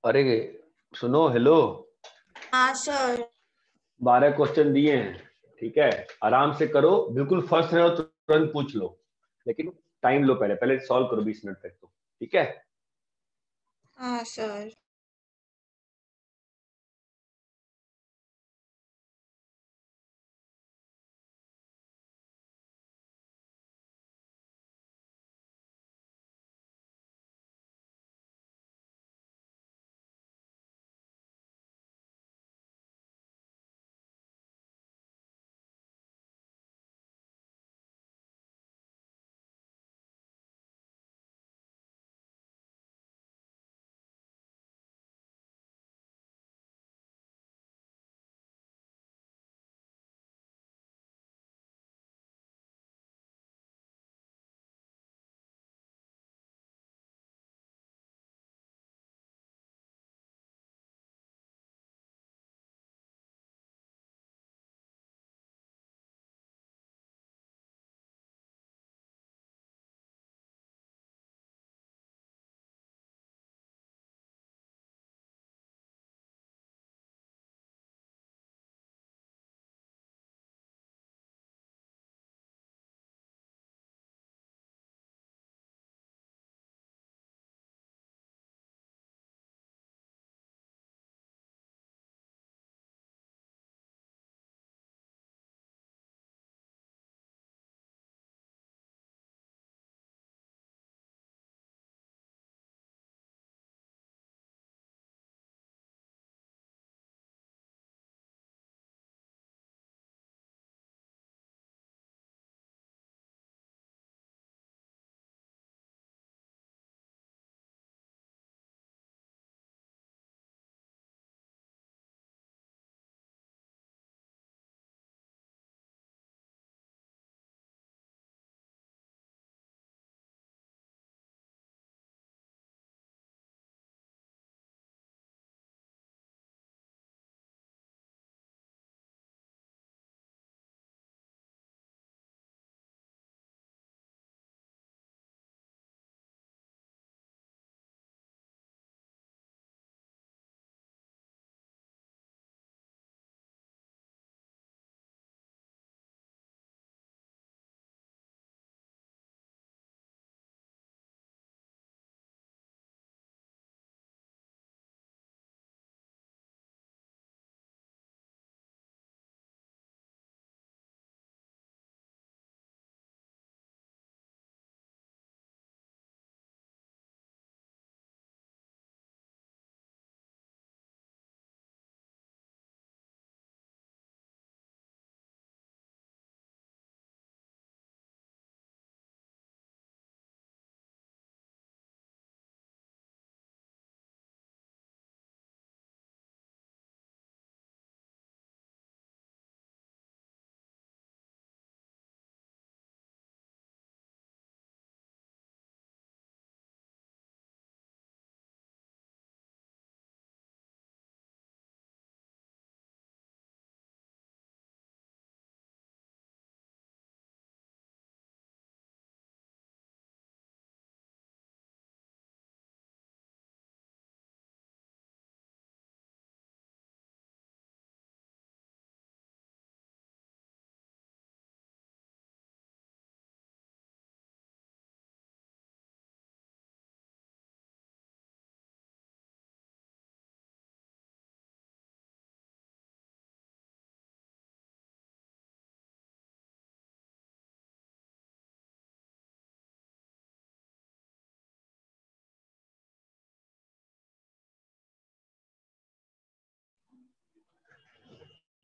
अरे सुनो हेलो हाँ सर बारह क्वेश्चन दिए हैं ठीक है? आराम से करो बिल्कुल फ़र्स्ट है तुरंत पूछ लो। लेकिन टाइम लो पहले पहले सॉल्व करो बीस मिनट तक तो ठीक है? हाँ सर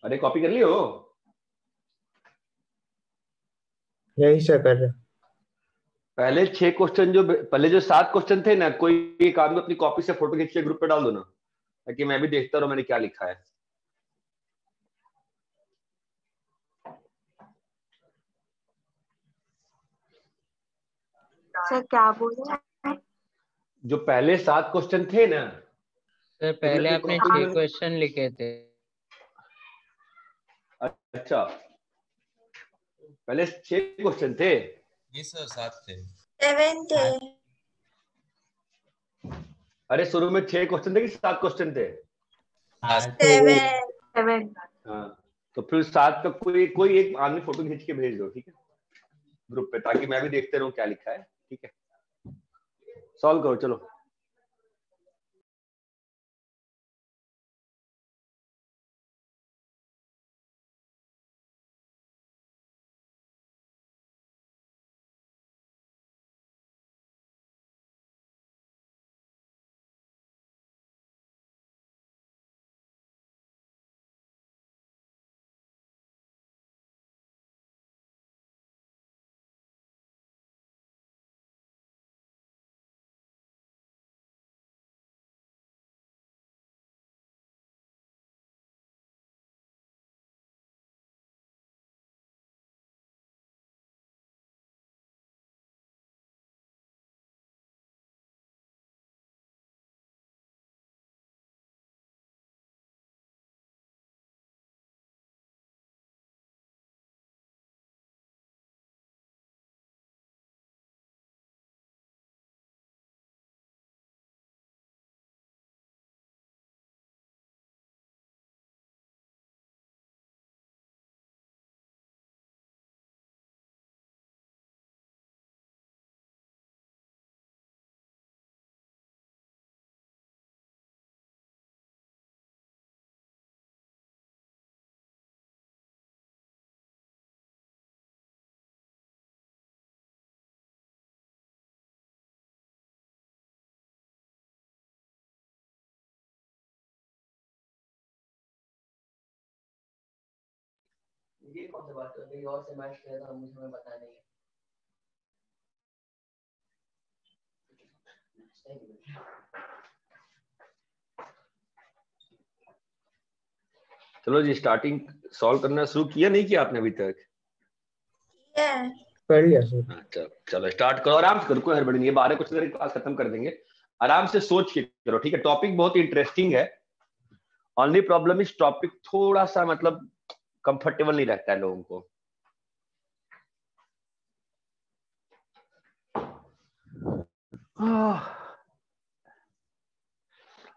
अरे कॉपी कर ली हो यही से कर रहे पहले छह क्वेश्चन जो पहले जो सात क्वेश्चन थे ना कोई एक आदमी अपनी कॉपी से फ़ोटो खींच के ग्रुप पे डाल दो ना ताकि मैं भी देखता रहूँ मैंने क्या लिखा है। सर क्या बोल रहे हैं? जो पहले सात क्वेश्चन थे ना सर पहले आपने छह क्वेश्चन लिखे थे। अच्छा। पहले छह क्वेश्चन थे। सर सात थे। सेवन थे। अरे शुरू में छह क्वेश्चन थे कि सात क्वेश्चन थे? सेवन सेवन हाँ तो फिर सात का कोई कोई एक आदमी फ़ोटो खींच के भेज दो ठीक है? ग्रुप पे ताकि मैं भी देखते रहूँ क्या लिखा है ठीक है? सॉल्व करो चलो। ये कौन सी बात कर रही और से मैच किया था मुझे हमें पता नहीं चलो जी स्टार्टिंग सॉल्व करना शुरू किया नहीं किया आपने अभी तक. कर लिया सर हाँ, चलो चलो स्टार्ट करो। आराम से करो कोई हड़बड़ी नहीं है। बारह कुछ देर क्लास खत्म कर देंगे। आराम से सोच के करो ठीक है? टॉपिक बहुत इंटरेस्टिंग है। ओनली प्रॉब्लम इस टॉपिक थोड़ा सा मतलब कंफर्टेबल नहीं रहता है लोगों को।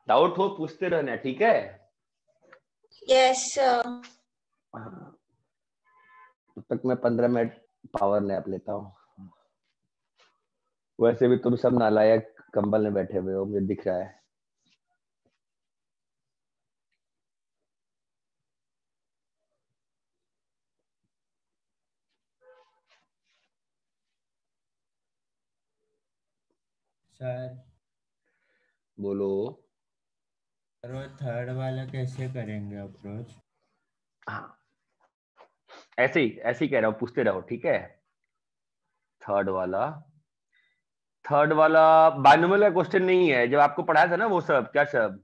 डाउट हो पूछते रहना ठीक है? यस Yes, तब तक मैं पंद्रह मिनट पावर नैप लेता हूँ। वैसे भी तुम सब नालायक कंबल में बैठे हुए हो मुझे दिख रहा है। सर। बोलो। सर वो थर्ड वाला कैसे करेंगे अप्रोच? हाँ। ऐसे ही ऐसे ही कह रहा हूँ पूछते रहो ठीक है? थर्ड वाला। थर्ड वाला बाइनोमियल का क्वेश्चन नहीं है। जब आपको पढ़ाया था ना वो सब क्या सब?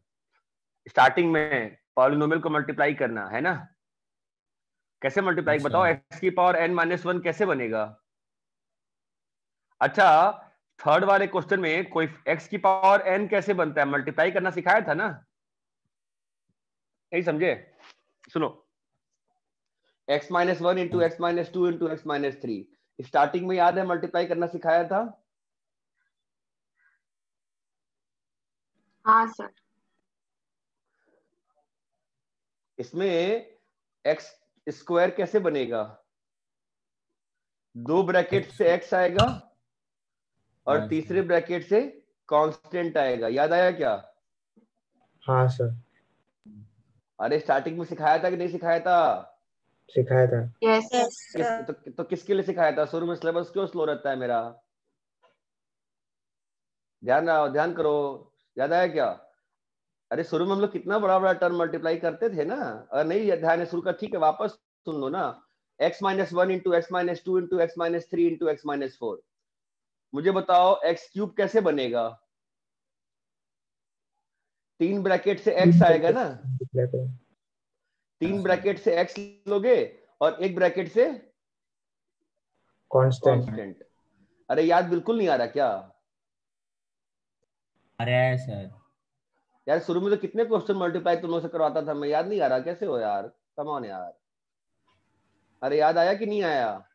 स्टार्टिंग में पॉलिनोमियल को मल्टीप्लाई करना है ना? कैसे मल्टीप्लाई अच्छा। बताओ एक्स की पावर एन माइनस वन कैसे बनेगा? अच्छा थर्ड वाले क्वेश्चन में कोई एक्स की पावर एन कैसे बनता है? मल्टीप्लाई करना सिखाया था ना? यही समझे? सुनो। X minus one into x minus two into x minus three starting में याद है मल्टीप्लाई करना सिखाया था? हाँ सर इसमें एक्स स्क्वायर कैसे बनेगा? दो ब्रैकेट से एक्स आएगा। और हाँ, तीसरे ब्रैकेट से कांस्टेंट आएगा। याद आया क्या? हाँ सर। अरे स्टार्टिंग में सिखाया था कि नहीं सिखाया था? सिखाया था। यस Yes, किस, तो, तो किसके लिए सिखाया था? शुरू में सिलेबस क्यों स्लो रहता है मेरा? ध्यान रहो ध्यान करो। याद आया क्या? अरे शुरू में हम लोग कितना बड़ा बड़ा टर्म मल्टीप्लाई करते थे ना? अगर नहीं ध्यान है शुरू का ठीक है वापस सुन लो ना। X minus one into x minus two into x minus three into x minus four मुझे बताओ x क्यूब कैसे बनेगा? तीन ब्रैकेट से x आएगा ना? तीन ब्रैकेट से x लोगे और एक ब्रैकेट से कांस्टेंट अरे याद बिल्कुल नहीं आ रहा क्या? आ रहा है सर यार शुरू में तो कितने क्वेश्चन मल्टीप्लाई तुम लोग से करवाता था मैं याद नहीं आ रहा। कैसे हो यार? कम ऑन यार। अरे याद आया कि नहीं आया।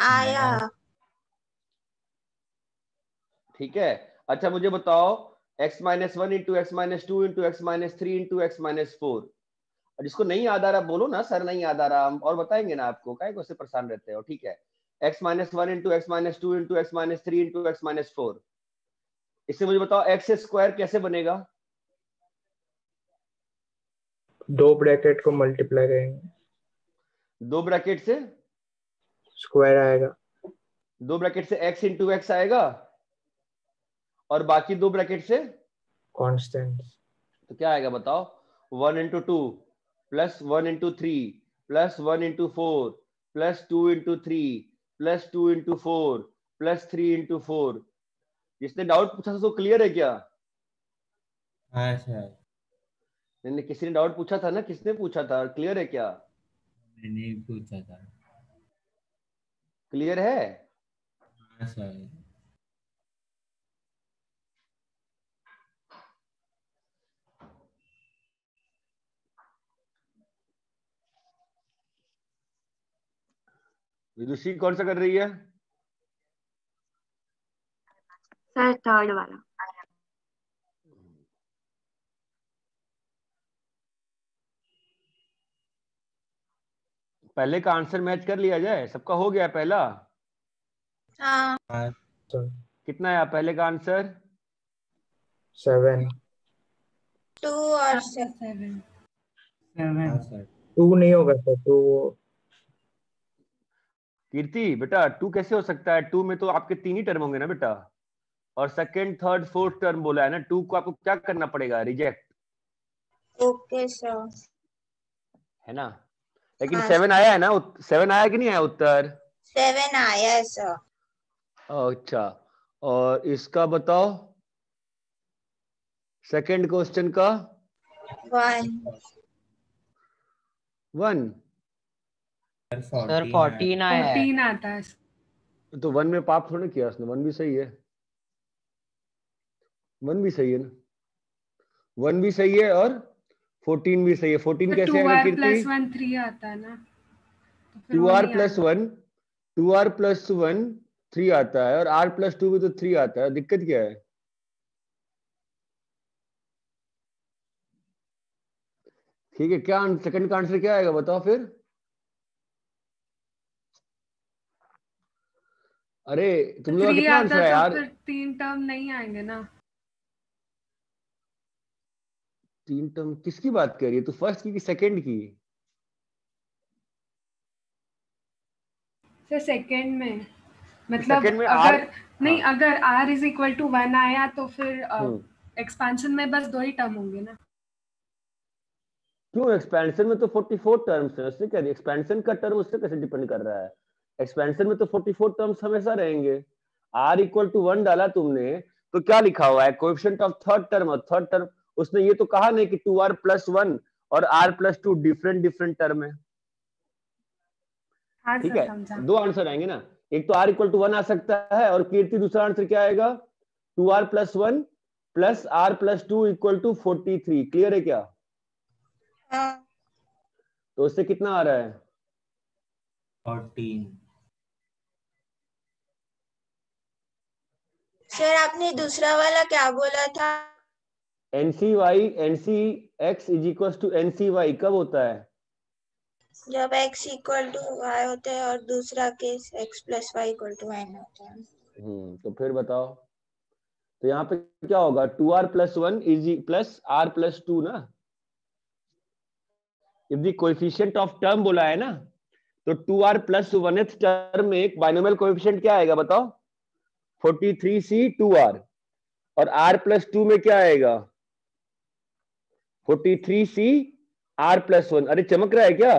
आया। ठीक है? अच्छा मुझे बताओ x minus one into x minus two into x minus three into x minus four जिसको नहीं याद आ रहा बोलो ना सर नहीं याद आ रहा हम और बताएँगे ना आपको काय उससे परेशान रहते हो ठीक है? X minus one into x minus two into x minus three into x minus four इससे मुझे बताओ एक्स स्क्वायर कैसे बनेगा? दो ब्रैकेट को मल्टीप्लाई करेंगे। दो ब्रैकेट से? स्क्वायर आएगा। दो ब्रैकेट से x इंटू एक्स आएगा? और बाकी दो ब्रैकेट से कांस्टेंट तो क्या आएगा बताओ? One into two plus one into three plus one into four plus two into three plus two into four plus three into four जिसने डाउट पूछा था तो क्लियर है क्या? हाँ सर नहीं नहीं, किसी ने डाउट पूछा था ना? किसने पूछा था? क्लियर है क्या? मैंने पूछा था। क्लियर है? हाँ सर विदुषी कौन सा कर रही है? सर थर्ड वाला। पहले का आंसर मैच कर लिया जाए? सबका हो गया पहला? हाँ। हाँ कितना आया पहले का आंसर सेवन टू और सेवन हाँ सर टू नहीं होगा सर टू कीर्ति बेटा टू कैसे हो सकता है? टू में तो आपके तीन ही टर्म होंगे ना बेटा? और सेकंड थर्ड फोर्थ टर्म बोला है ना टू को आपको क्या करना पड़ेगा? रिजेक्ट ओके सर है ना? लेकिन हाँ, सेवन आया है ना? सेवन आया कि नहीं आया उत्तर? सेवन आया है सर अच्छा। और इसका बताओ। सेकंड क्वेश्चन का? वन वन सर फोर्टीन आया है। फोर्टीन आता है। तो वन में पाप थोड़ा किया उसने वन भी सही है। वन भी सही है ना। वन भी सही है और फोर्टीन भी सही है। फोर्टीन तो कैसे आएगा कीर्ति? प्लस वन थ्री आता है ना। Two r plus one two r plus one three आता है और आर प्लस टू भी तो थ्री आता है। दिक्कत क्या है? ठीक है क्या सेकंड का आंसर क्या आएगा बताओ फिर। अरे तुम लोग कितना आंसर है यार। तो तीन टर्म नहीं आएँगे ना। तीन टर्म किसकी बात कर रही है? तू फ़र्स्ट की कि सेकंड की? सर सेकंड में। मतलब सेकंड में अगर R नहीं हाँ. अगर r is equal to one आया तो फिर हम्म। एक्सपेंशन में बस दो ही टर्म होंगे ना। क्यों? एक्सपेंशन में तो 44 टर्म्स है। उससे क्या एक्सपेंशन का टर्म उससे कैसे डिपेंड कर रहा है? एक्सपेंशन में तो 44 टर्म्स हमेशा रहेंगे। R इक्वल टू वन डाला तुमने तो क्या लिखा हुआ है? कोएफिशिएंट ऑफ़ थर्ड टर्म और थर्ड टर्म उसने ये तो कहा नहीं कि टू आर प्लस वन और r plus two different different term है। ठीक है? दो आंसर आएँगे ना। एक तो आर इक्वल टू वन आ सकता है और कीर्ति दूसरा आंसर क्या आएगा? Two r plus one plus r plus two equal to forty three clear है क्या? हाँ। तो उससे कितना आ रहा है? फोर्टीन सर आपने दूसरा वाला क्या बोला था? N C y n C x is equal to n C y कब होता है? जब x इक्वल टू y होता है और दूसरा case x plus Y equal to n होता है। हम्म तो फिर बताओ। तो यहाँ पे क्या होगा? Two r plus one is plus r plus two ना? यदि कोएफिशिएंट ऑफ़ टर्म बोला है ना तो two r plus one term में एक बाइनोमियल कोएफिशिएंट क्या आएगा बताओ? Forty three C two r और आर प्लस टू में क्या आएगा? Forty three C r plus one अरे चमक रहा है क्या?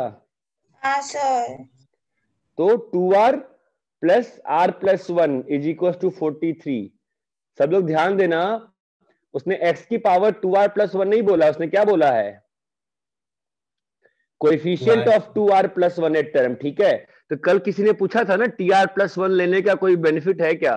हाँ सर तो two r plus r plus one is equal to forty three सब लोग ध्यान देना उसने x की power two r plus one नहीं बोला उसने क्या बोला है? Coefficient Y. Of two r plus one eight term ठीक है? तो कल किसी ने पूछा था ना टी आर प्लस वन लेने का कोई बेनिफिट है क्या?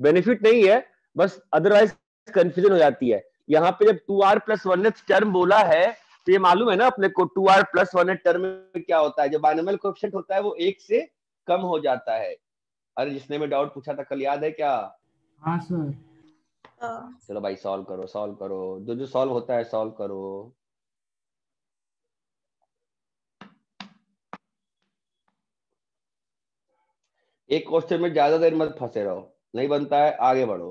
बेनिफिट नहीं है बस अदरवाइज़ कंफ्यूजन हो जाती है। यहाँ पे जब two r plus one term बोला है तो ये मालूम है ना अपने को two r plus one term में क्या होता है? जब बाइनोमियल कोएफिशिएंट होता है वो एक से कम हो जाता है। अरे जिसने में डाउट पूछा था कल याद है क्या? हाँ सर हाँ। चलो भाई सॉल्व करो सॉल्व करो। जो जो सॉल्व होता है सॉल्व करो। एक क्वेश्चन में ज़्यादा देर मत फंसे रहो। नहीं बनता है आगे बढ़ो।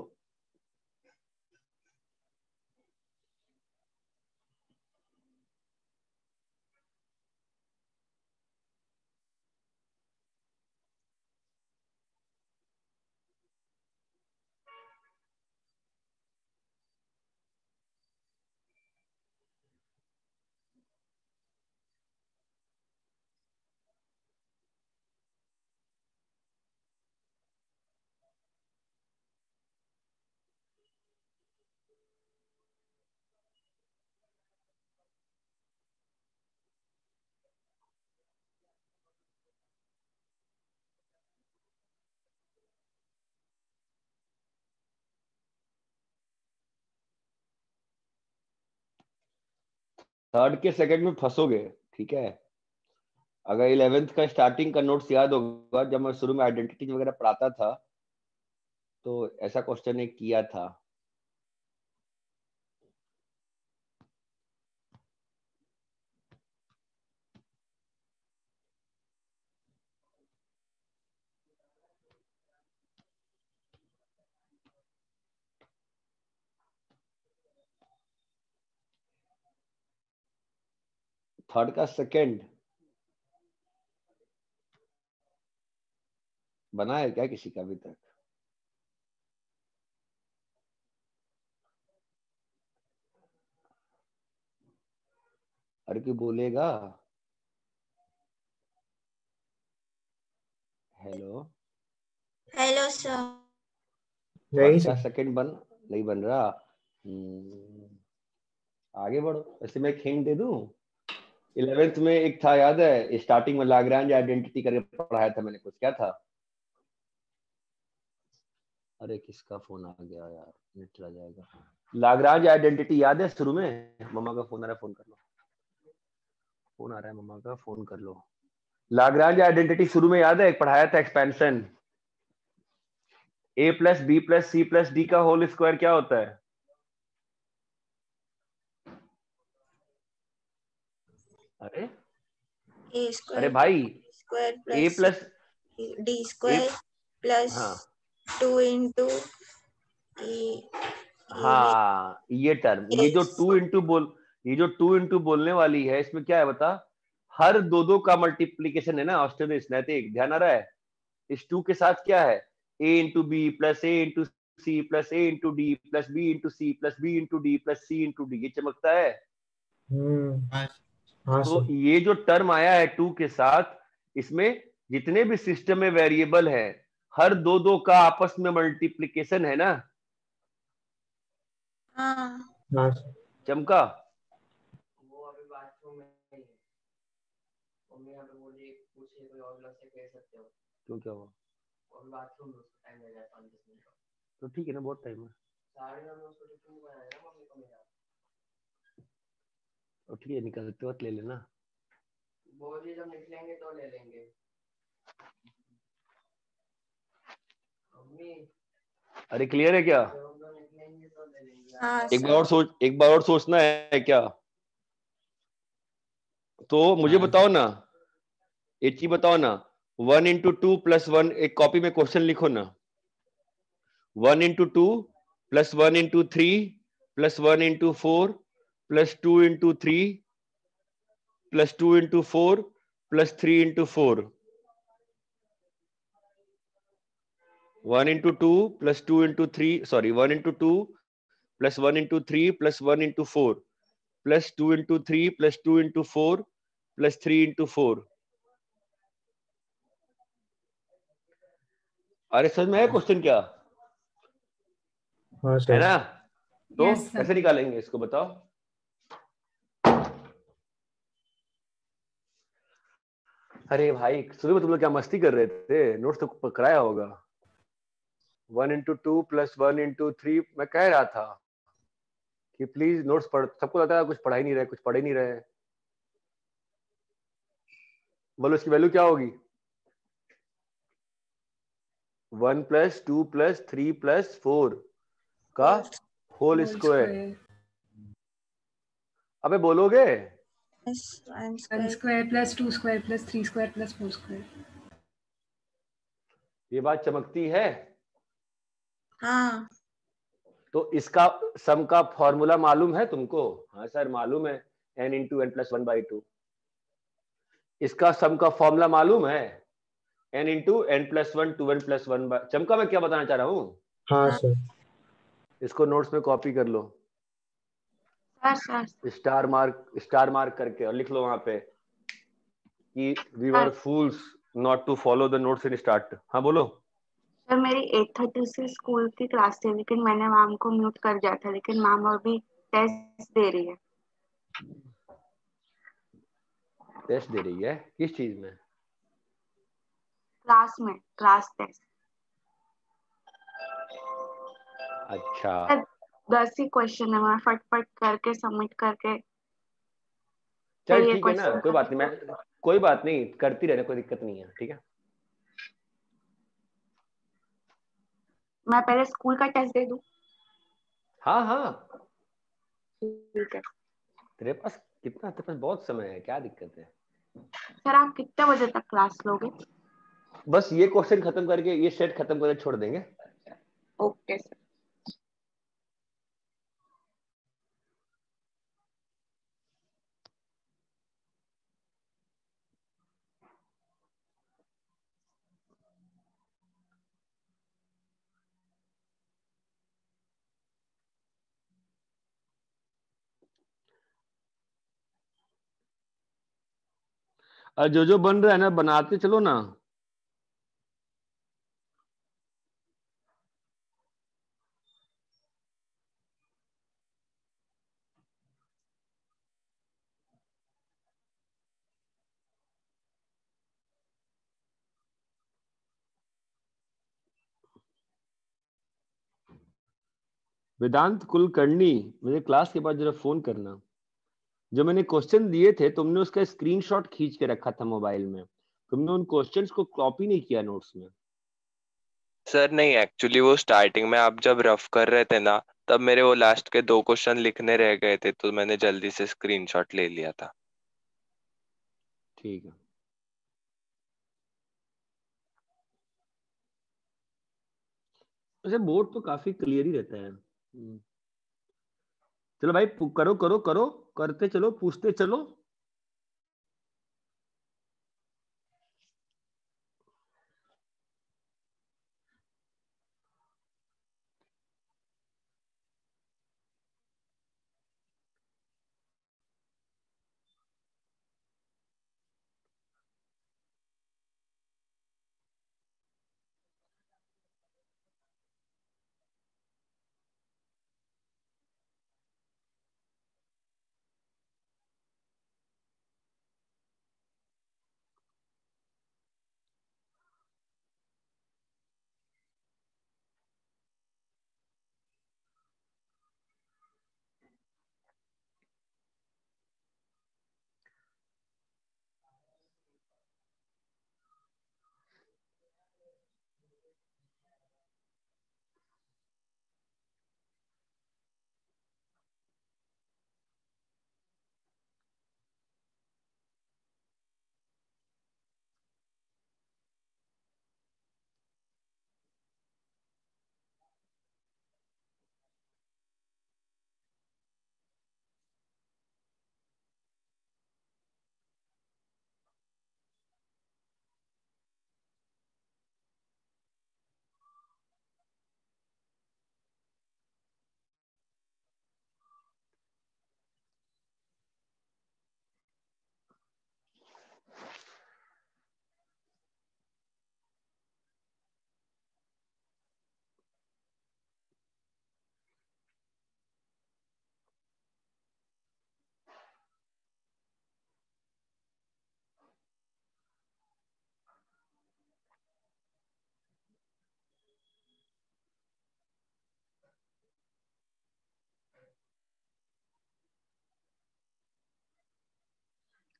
थर्ड के सेकंड में फंसोगे, ठीक है? अगर इलेवेंथ का स्टार्टिंग का नोट्स याद होगा, जब मैं शुरू में आइडेंटिटी वगैरह पढ़ाता था तो ऐसा क्वेश्चन एक किया था। थर्ड का सेकंड बना है क्या किसी का अभी तक? अरे कोई बोलेगा। हेलो। Hello sir. नहीं सर का सेकंड बन नहीं बन रहा। हम्म, आगे बढ़ो। वैसे मैं हिंट दे दूँ? इलेवेंथ में एक था, याद है? स्टार्टिंग में लाग्रांज आइडेंटिटी करके पढ़ाया था मैंने कुछ, क्या था? अरे, किसका फ़ोन आ गया यार? नेट चला जाएगा। लाग्रांज आइडेंटिटी याद है शुरू में? मम्मा का फ़ोन आ रहा है फ़ोन कर लो। फ़ोन आ रहा है, मम्मा का फ़ोन कर लो। लाग्रांज आइडेंटिटी शुरू में, याद है? एक पढ़ाया था expansion A plus B plus C plus D का होल स्क्वायर क्या होता है? अरे? ए स्क्वायर अरे भाई square A plus D square plus हाँ। टू इंटू हाँ ये टर्म ये जो टू इंटू बोल ये जो टू इंटू बोलने वाली है इसमें क्या है बता? हर दो दो का मल्टीप्लीकेशन है ना ऑस्ट्रेलिस नैतिक ध्यान आ रहा है? इस टू के साथ क्या है? A into B plus A into C plus A into D plus B into C plus B into D plus C into D ये चमकता है? हम्म। हाँ तो ये जो टर्म आया है टू के साथ इसमें जितने भी सिस्टम में वेरिएबल है हर दो दो का आपस में मल्टीप्लीकेशन है ना? हाँ। हाँ चमका। क्यों क्या हुआ? तो ठीक है ना बहुत टाइम है। है निकलते वक्त ले लेना। बोली जब निकलेंगे तो ले लेंगे। मम्मी अरे क्लियर है क्या? तो ले लेंगे। हाँ एक बार और सोच एक बार और सोचना है क्या? तो मुझे हाँ। बताओ ना एक चीज़ बताओ ना one into two plus one एक कॉपी में क्वेश्चन लिखो ना। One into two plus one into three plus one into four plus two into three plus two into four plus three into four one into two plus two into three sorry one into two plus one into three plus one into four plus two into three plus two into four plus three into four अरे समझ में आया question क्या? हाँ है ना? तो Yes, कैसे निकालेंगे इसको बताओ। अरे भाई में तुम लोग क्या मस्ती कर रहे थे? नोट्स तो पकड़ाया होगा। One into two plus one into three मैं कह रहा था कि प्लीज़ नोट्स पढ़ सबको लगता है कुछ पढ़ा ही नहीं रहे कुछ पढ़ ही नहीं रहे। बोलो इसकी वैल्यू क्या होगी? One plus two plus three plus four का होल स्क्वायर अबे बोलोगे? One one square plus two square plus three square plus four square. ये बात चमकती है? हाँ। तो इसका सम का फॉर्मूला मालूम है तुमको? हाँ सर मालूम है। N into n plus one by two इसका सम का फॉर्मूला मालूम है? N into n plus one two n plus one by चमका मैं क्या बताना चाह रहा हूँ? हाँ सर। इसको नोट्स में कॉपी कर लो। स्टार मार्क स्टार मार्क करके और लिख लो वहाँ पे कि we were fools not to follow the notes in start हाँ बोलो। सर मेरी एट थर्टी से स्कूल की क्लास थी लेकिन मैंने मैम को म्यूट कर दिया था लेकिन मैम अभी टेस्ट दे रही है। टेस्ट दे रही है? किस चीज़ में? क्लास में क्लास टेस्ट अच्छा। दस ही क्वेश्चन है मैं फटफट करके सबमिट करके। चल ठीक है ना कोई बात नहीं मैं कोई बात नहीं करती रहने कोई दिक्कत नहीं है ठीक है? मैं पहले स्कूल का टेस्ट दे दूँ? हाँ हाँ। ठीक है। तेरे पास कितना तेरे पास बहुत समय है क्या दिक्कत है? सर आप कितने बजे तक क्लास लोगे? बस ये क्वेश्चन खत्म करके ये सेट खत्म करके छोड़ देंगे। ओके सर और जो जो बन रहा है ना, बनाते चलो ना। वेदांत कुलकर्णी, मुझे क्लास के बाद जरा फ़ोन करना। जो मैंने क्वेश्चन दिए थे तुमने उसका स्क्रीनशॉट खींच के रखा था मोबाइल में। तुमने उन क्वेश्चंस को कॉपी नहीं किया नोट्स में। सर नहीं एक्चुअली वो स्टार्टिंग में आप जब रफ कर रहे थे ना तब मेरे वो लास्ट के दो क्वेश्चन लिखने रह गए थे तो मैंने जल्दी से स्क्रीनशॉट ले लिया था। ठीक है। वैसे बोर्ड तो काफ़ी क्लियर ही रहता है। हम्म। चलो भाई करो करो करो। करते चलो पूछते चलो।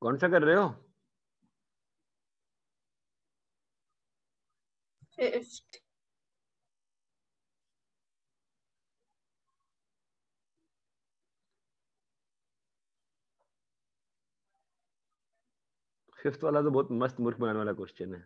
कौन सा कर रहे हो? फिफ्थ वाला तो बहुत मस्त मूर्ख बनाने वाला क्वेश्चन है।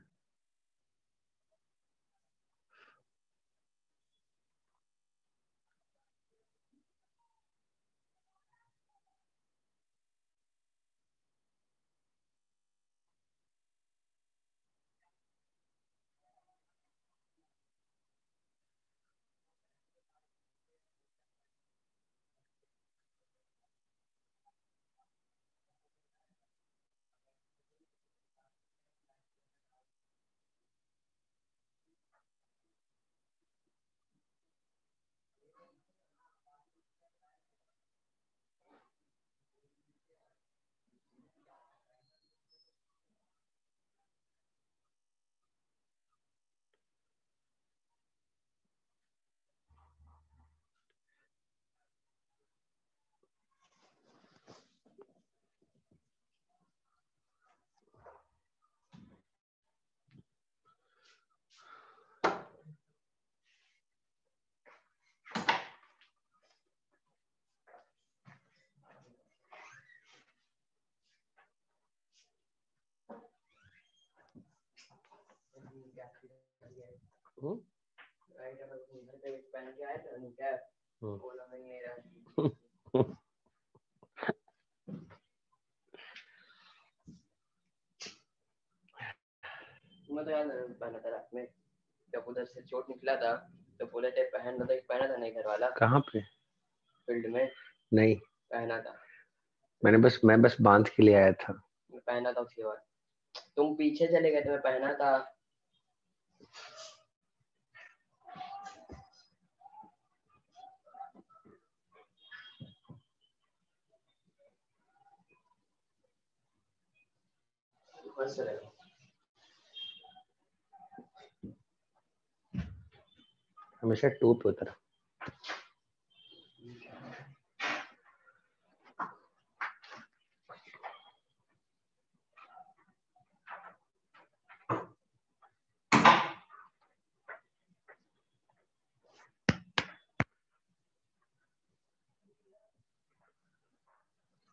जब उधर से चोट निकला था तो बोले थे पहन तो एक पहना था नहीं घर वाला कहाँ पे? फ़ील्ड में। नहीं। पहना था। मैंने बस मैं बस बाँध के लिए आया था। मैं पहना था उसके बाद। तुम पीछे चले गए थे मैं पहना था। हमेशा टू पे उतरा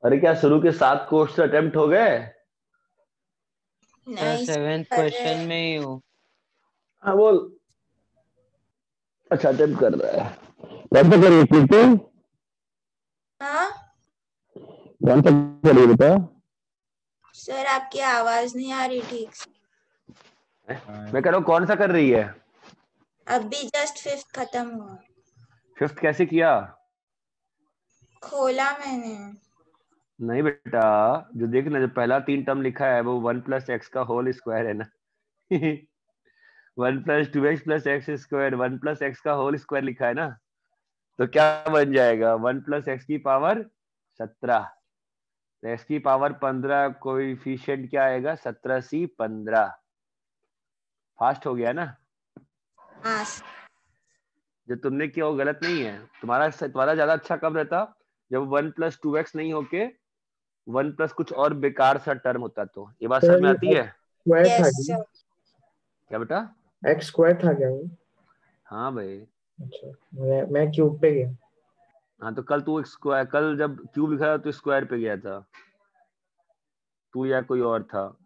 अरे क्या शुरू के सात कोर्स अटेम्प्ट हो गए? सेवेंथ क्वेश्चन में ही हूँ हाँ बोल अच्छा अटेम्प्ट कर रहा है कौन सा करिए हाँ कौन सा करिए बता सर आपकी आवाज़ नहीं आ रही ठीक से मैं कह रहा हूँ कौन सा कर रही है अभी जस्ट फिफ्थ खत्म हुआ फिफ्थ कैसे किया खोला मैंने नहीं बेटा जो देखना जो पहला तीन टर्म लिखा है वो वन प्लस एक्स का होल स्क्वायर है ना। One plus two X plus X square one plus X का होल स्क्वायर लिखा है ना। तो क्या बन जाएगा? वन प्लस एक्स की पावर सत्रह। तो एक्स की पावर पंद्रह कोइफिशिएंट क्या आएगा? सत्रह सी पंद्रह। फास्ट हो गया ना? जो तुमने किया वो गलत नहीं है। तुम्हारा तुम्हारा ज़्यादा अच्छा कब रहता? जब वन प्लस टू एक्स नहीं होके वन प्लस कुछ और बेकार सा टर्म होता तो। ये बात समझ में आती है? क्या क्या बेटा? एक्स स्क्वायर था क्या वो? हाँ भाई। अच्छा मैं मैं क्यूब पे गया। हाँ तो कल तू स्क्वायर कल जब क्यूब लिखा था तो स्क्वायर पे गया था। तू या कोई और था।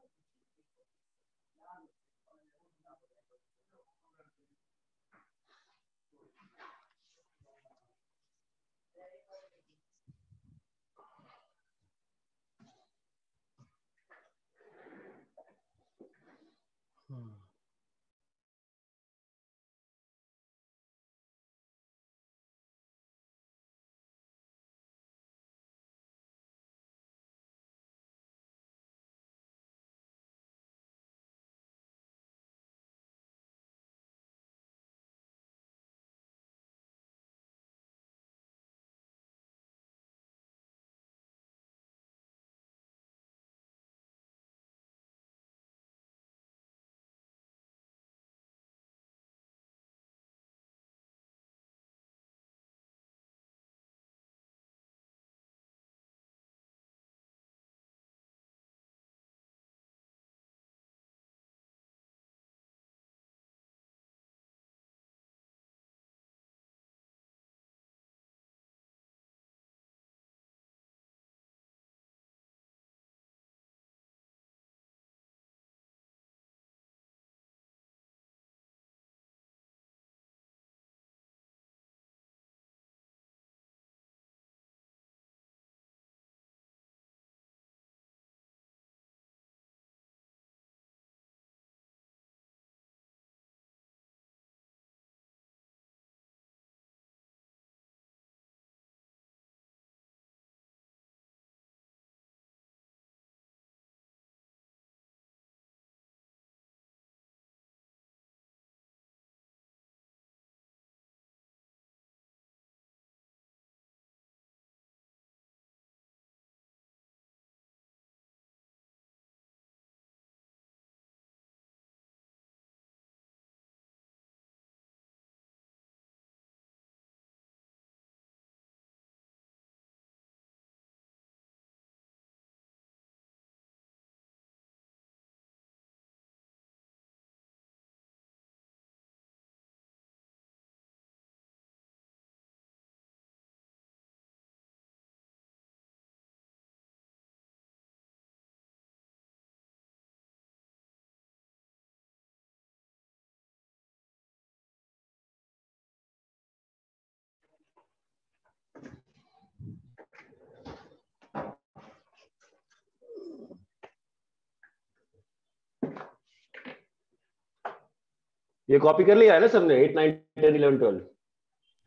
ये कॉपी कर लिया है ना सबने? Eight nine ten eleven twelve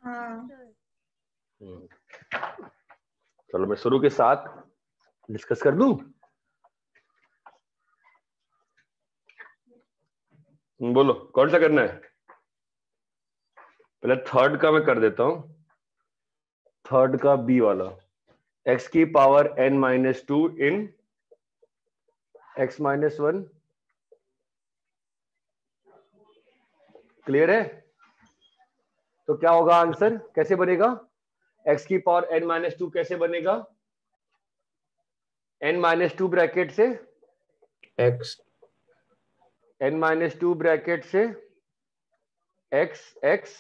हाँ। चलो मैं शुरू के साथ डिस्कस कर दूँ? हम्म, बोलो कौन सा करना है? पहले थर्ड का मैं कर देता हूँ। थर्ड का बी वाला। एक्स की power N minus two in X minus one clear है? तो क्या होगा आंसर कैसे बनेगा? एक्स की पावर एन माइनस टू कैसे बनेगा? एन माइनस टू ब्रैकेट से? X N minus two bracket से? एक्स एक्स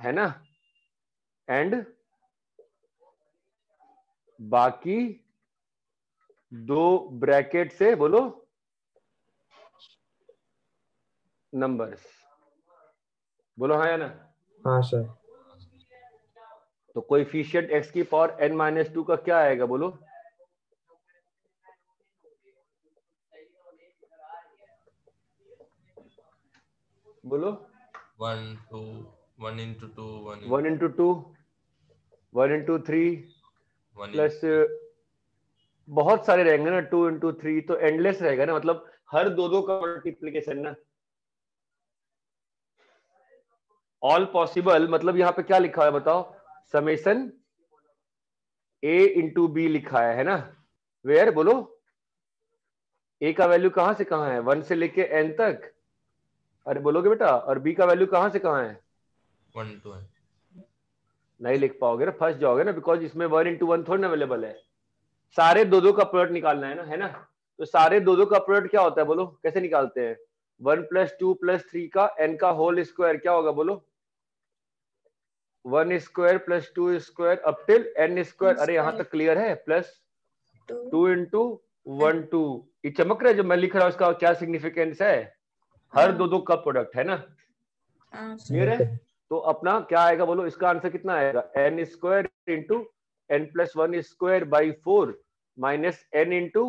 है ना? एंड बाकी दो ब्रैकेट से बोलो। नंबर्स। बोलो हाँ या ना? हाँ सर। तो कोएफिशिएंट एक्स की पावर एन माइनस टू का क्या आएगा बोलो? बोलो। One two one into two one one into two one into three plus बहुत सारे रहेंगे ना टू इंटू थ्री तो एंडलेस रहेगा ना मतलब हर दो दो का मल्टीप्लीकेशन ना। ऑल पॉसिबल मतलब यहाँ पे क्या लिखा है बताओ? समेसन ए इंटू बी लिखा है है ना? वेयर बोलो। ए का वैल्यू कहाँ से कहाँ है? वन से लेके एन तक। अरे बोलोगे बेटा? और बी का वैल्यू कहाँ से कहाँ है? वन टू नहीं लिख पाओगे ना फंस जाओगे ना बिकॉज़ इसमें वन इंटू वन थोड़ी ना अवेलेबल है। सारे दो दो का प्रोडक्ट निकालना है ना है ना? तो सारे दो दो का प्रोडक्ट क्या होता है बोलो? कैसे निकालते हैं? One plus two plus three का एन का होल स्क्वायर क्या होगा बोलो? One square plus two square up till N square. अरे यहाँ तक क्लियर है? Plus two. Into one two. ये चमक रहा है जो मैं लिख रहा हूँ इसका क्या सिग्निफिकेंस है? हर दो दो का प्रोडक्ट है ना? क्लियर है? तो अपना क्या आएगा बोलो? इसका आंसर कितना आएगा? N square into N plus one square by four minus N into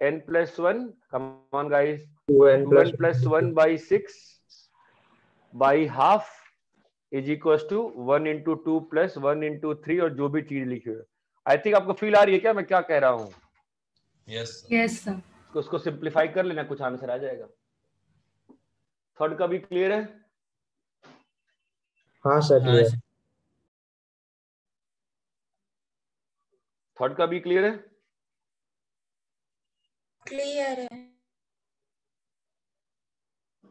N plus one come on guys N plus one by six by half is equal to one into two plus one into three और जो भी चीज़ लिखी हुई I think आपको feel आ रही है क्या? मैं क्या कह रहा हूँ? यस यस सर तो उसको सिंप्लीफाई कर लेना कुछ आंसर आ जाएगा। थर्ड का भी क्लियर है? हाँ सर क्लियर थर्ड का भी क्लियर है? क्लियर है।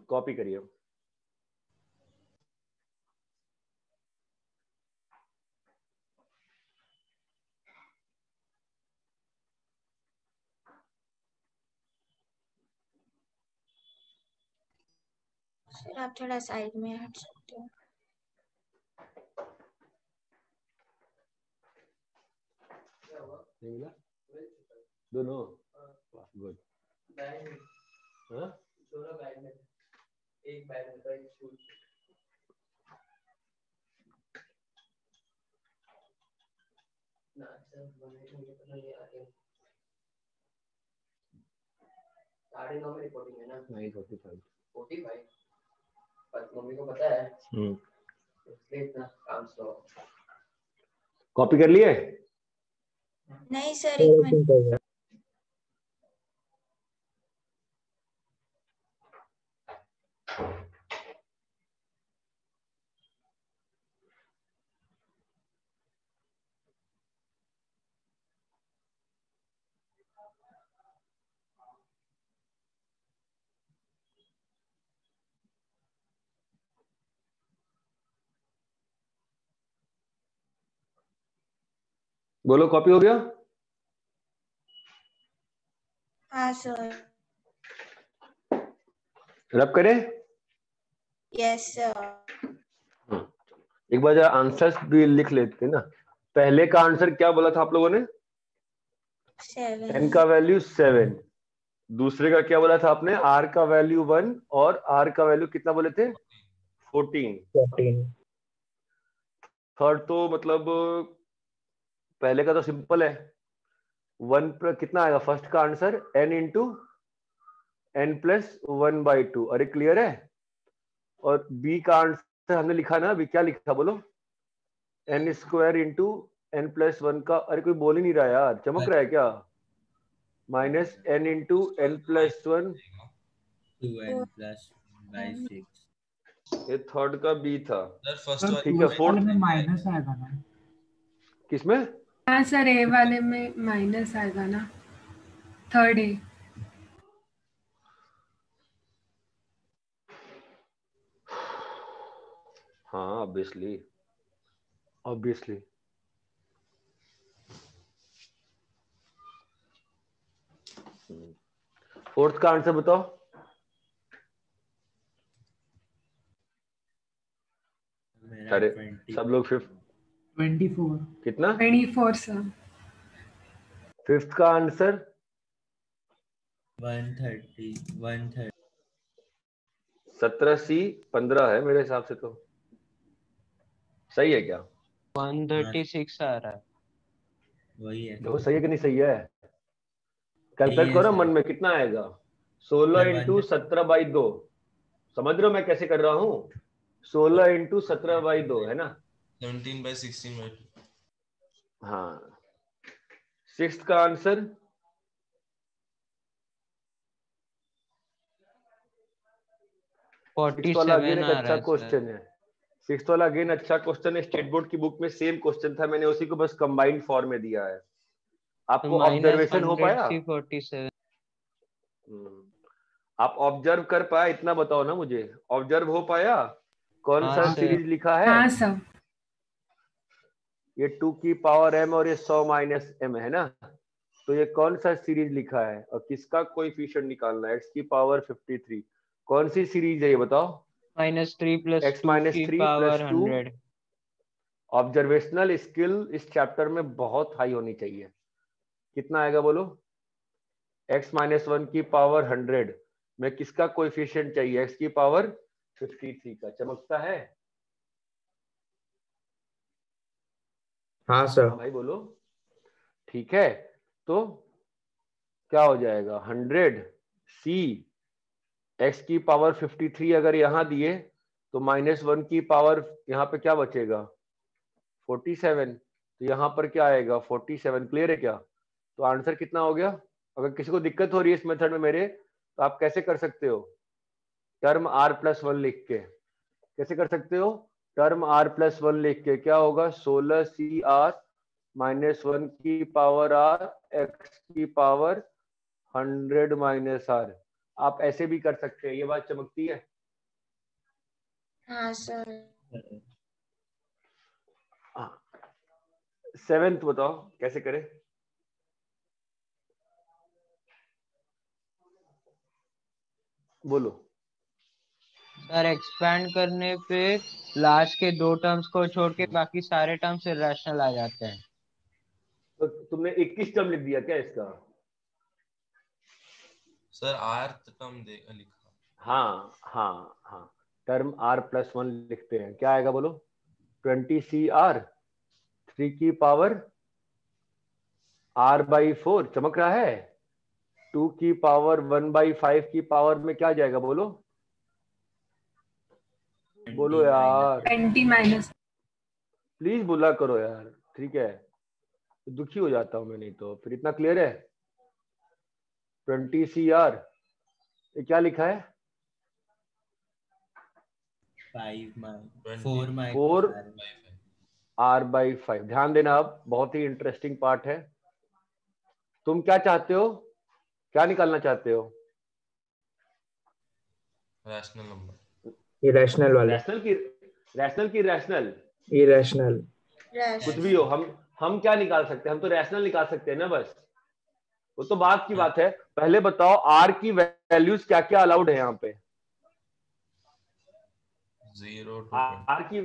कॉपी करिए। आप थोड़ा साइड में हट सकते हो। दोनों गुड बैग में हाँ दोनों? बैग में एक बैग में एक शूज़ ना सर मुझे पता नहीं आ रही साढ़े नौ में रिपोर्टिंग है ना? नहीं फोर्टी फाइव फोर्टी फाइव पर मम्मी को पता है। इसलिए इतना काम स्लो कॉपी कर लिए? नहीं सर एक मिनट बोलो कॉपी हो गया? हाँ सर रब करें? यस सर एक बार जरा आंसर्स भी लिख लेते ना। पहले का आंसर क्या बोला था आप लोगों ने? एन का वैल्यू सेवन दूसरे का क्या बोला था आपने? आर का वैल्यू वन और आर का वैल्यू कितना बोले थे? फोर्टीन फोर्टीन थर्ड तो मतलब पहले का तो सिंपल है। वन पर कितना आएगा? फ़र्स्ट का answer N into N plus one by two अरे क्लियर है? और बी का आंसर हमने लिखा ना अभी क्या लिखा बोलो? N square into N plus one का अरे कोई बोल ही नहीं रहा यार। चमक रहा है क्या? Minus N into N plus one two N plus by six ये थर्ड का बी था। सर फ़र्स्ट सर ठीक है फोर्थ में माइनस आएगा ना। किसमें? हाँ सर ए वाले में माइनस आएगा ना? थर्ड ए हाँ ऑब्वियसली ऑब्वियसली फोर्थ का आंसर बताओ. अरे सब लोग फिफ्थ ट्वेंटी फोर। कितना? ट्वेंटी फोर सर फिफ्थ का answer? One thirty one thirty. सत्रह सी पंद्रह है मेरे हिसाब से तो। सही है क्या? वन थर्टी सिक्स आ रहा है। वही है। देखो सही है कि नहीं सही है? कैलकुलेट करो मन में कितना आएगा? सोलह इंटू सत्रह बाई दो। समझ रहे हो मैं कैसे कर रहा हूँ? सोलह इंटू सत्रह बाई दो है ना? 17 by 16 by 2 हाँ। सिक्स का आंसर वाला अगेन एक अच्छा क्वेश्चन है सिक्स वाला अगेन अच्छा क्वेश्चन है। स्टेट बोर्ड की बुक में सेम क्वेश्चन था। मैंने उसी को बस कंबाइंड फॉर्म में दिया है। आपको ऑब्जर्वेशन हो पाया? हम्म। आप ऑब्ज़र्व कर पाया इतना बताओ ना मुझे। ऑब्ज़र्व हो पाया? कौन हाँ, सा सीरीज़ लिखा है? हाँ सर ये टू की पावर एम और ये सौ माइनस एम है ना? तो ये कौन सा सीरीज़ लिखा है और किसका कोएफिशिएंट निकालना है? एक्स की पावर 53 कौन सी सीरीज़ है ये बताओ? Minus three plus 3 power plus 2 hundred observational skill इस चैप्टर में बहुत हाई होनी चाहिए। कितना आएगा बोलो? एक्स माइनस वन की पावर हंड्रेड में किसका कोएफिशिएंट चाहिए? एक्स की पावर 53 का। चमकता है? हाँ सर हाँ भाई बोलो। ठीक है तो क्या हो जाएगा? हंड्रेड सी एक्स की पावर फिफ्टी थ्री अगर यहाँ दिए तो माइनस वन की पावर यहाँ पे क्या बचेगा? फोर्टी सेवन तो यहाँ पर क्या आएगा? फोर्टी सेवन क्लियर है क्या? तो आंसर कितना हो गया? अगर किसी को दिक्कत हो रही है इस मेथड में मेरे तो आप कैसे कर सकते हो? टर्म आर प्लस वन लिख के। कैसे कर सकते हो? टर्म आर प्लस वन लिख के क्या होगा? सोलह सी आर माइनस वन की पावर आर एक्स की पावर हंड्रेड माइनस आर। आप ऐसे भी कर सकते हैं। ये बात चमकती है? हाँ सर। सेवेंथ बताओ कैसे करें? बोलो। सर एक्सपैंड करने पे लास्ट के दो टर्म्स को छोड़ के बाकी सारे टर्म्स इरेशनल आ जाते हैं। तो तुमने 21 टर्म लिख दिया क्या इसका? सर आर टर्म दे लिखा। हाँ हाँ हाँ। टर्म आर प्लस वन लिखते हैं। क्या आएगा बोलो? ट्वेंटी सी आर थ्री की पावर आर बाई फोर चमक रहा है? टू की पावर वन बाई फाइव की पावर में क्या जाएगा बोलो? बोलो यार। ट्वेंटी माइनस प्लीज़ बोला करो यार ठीक है? दुखी हो जाता हूँ मैं नहीं तो। फिर इतना क्लियर है? ट्वेंटी सी आर ये क्या लिखा है? फोर आर बाई फाइव ध्यान देना अब बहुत ही इंटरेस्टिंग पार्ट है। तुम क्या चाहते हो? क्या निकालना चाहते हो? रैशनल नंबर इरेशनल वाले। रैशनल की रैशनल की रैशनल इरेशनल कुछ भी हो हम हम क्या निकाल सकते हैं? हम तो रैशनल निकाल सकते हैं ना बस। वो तो बात की बात है। पहले बताओ आर की वैल्यूज़ क्या क्या अलाउड है यहाँ पे? ज़ीरो आर की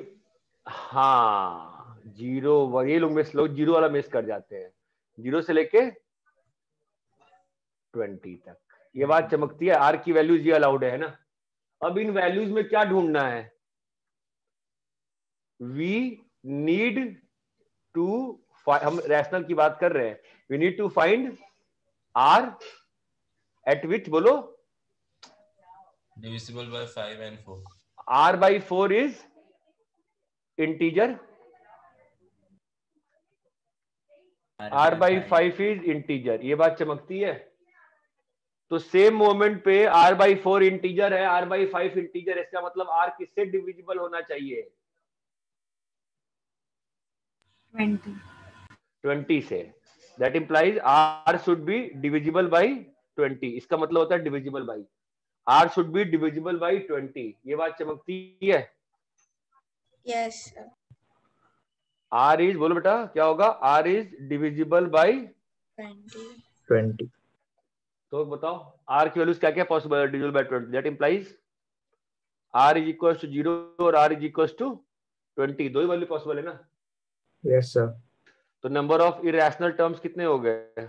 हाँ ज़ीरो ये लोग मिस लोग ज़ीरो वाला मिस कर जाते हैं। ज़ीरो से लेके ट्वेंटी तक। ये बात चमकती है। आर की वैल्यूज़ ये अलाउड है ना? अब इन वैल्यूज़ में क्या ढूंढना है? वी नीड टू हम रैशनल की बात कर रहे हैं। We need to find R at which बोलो? Divisible by 5 and 4 R by four is integer R by five is integer ये बात चमकती है? तो सेम मोमेंट पे आर बाई फोर इंटीजर है आर बाई फाइव इंटीजर इसका मतलब आर किससे डिविजिबल होना चाहिए? ट्वेंटी ट्वेंटी से। That implies R should be divisible by twenty इसका मतलब होता है divisible by R should be divisible by twenty ये बात चमकती है? यस आर इज़ बोलो बेटा क्या होगा? R is divisible by twenty twenty तो बताओ आर की वैल्यूज़ क्या क्या पॉसिबल है divisible by twenty that implies R is equal to zero और R is equal to twenty दो ही वैल्यू पॉसिबल है ना? यस सर तो नंबर ऑफ़ इरेशनल टर्म्स कितने हो गए?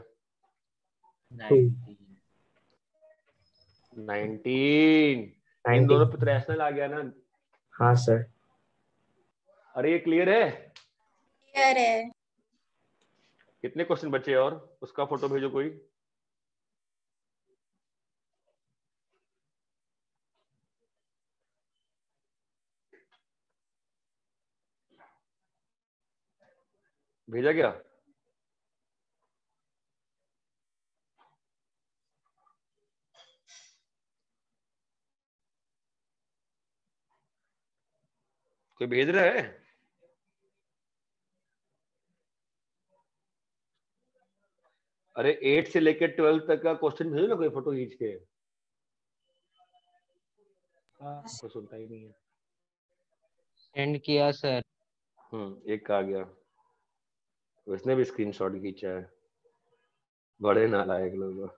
नाइनटीन इन दोनों पे रैशनल आ गया ना? हाँ सर अरे ये क्लियर है? क्लियर है। कितने क्वेश्चन बचे और? उसका फ़ोटो भेजो कोई। भेजा गया? कोई भेज रहा है? अरे एट से लेकर ट्वेल्थ तक का क्वेश्चन भेजो ना कोई फ़ोटो खींच के। हाँ, कोई सुनता ही नहीं है। सेंड किया सर हम्म एक आ गया। उसने भी स्क्रीनशॉट खींचा है। बड़े नालायक लोग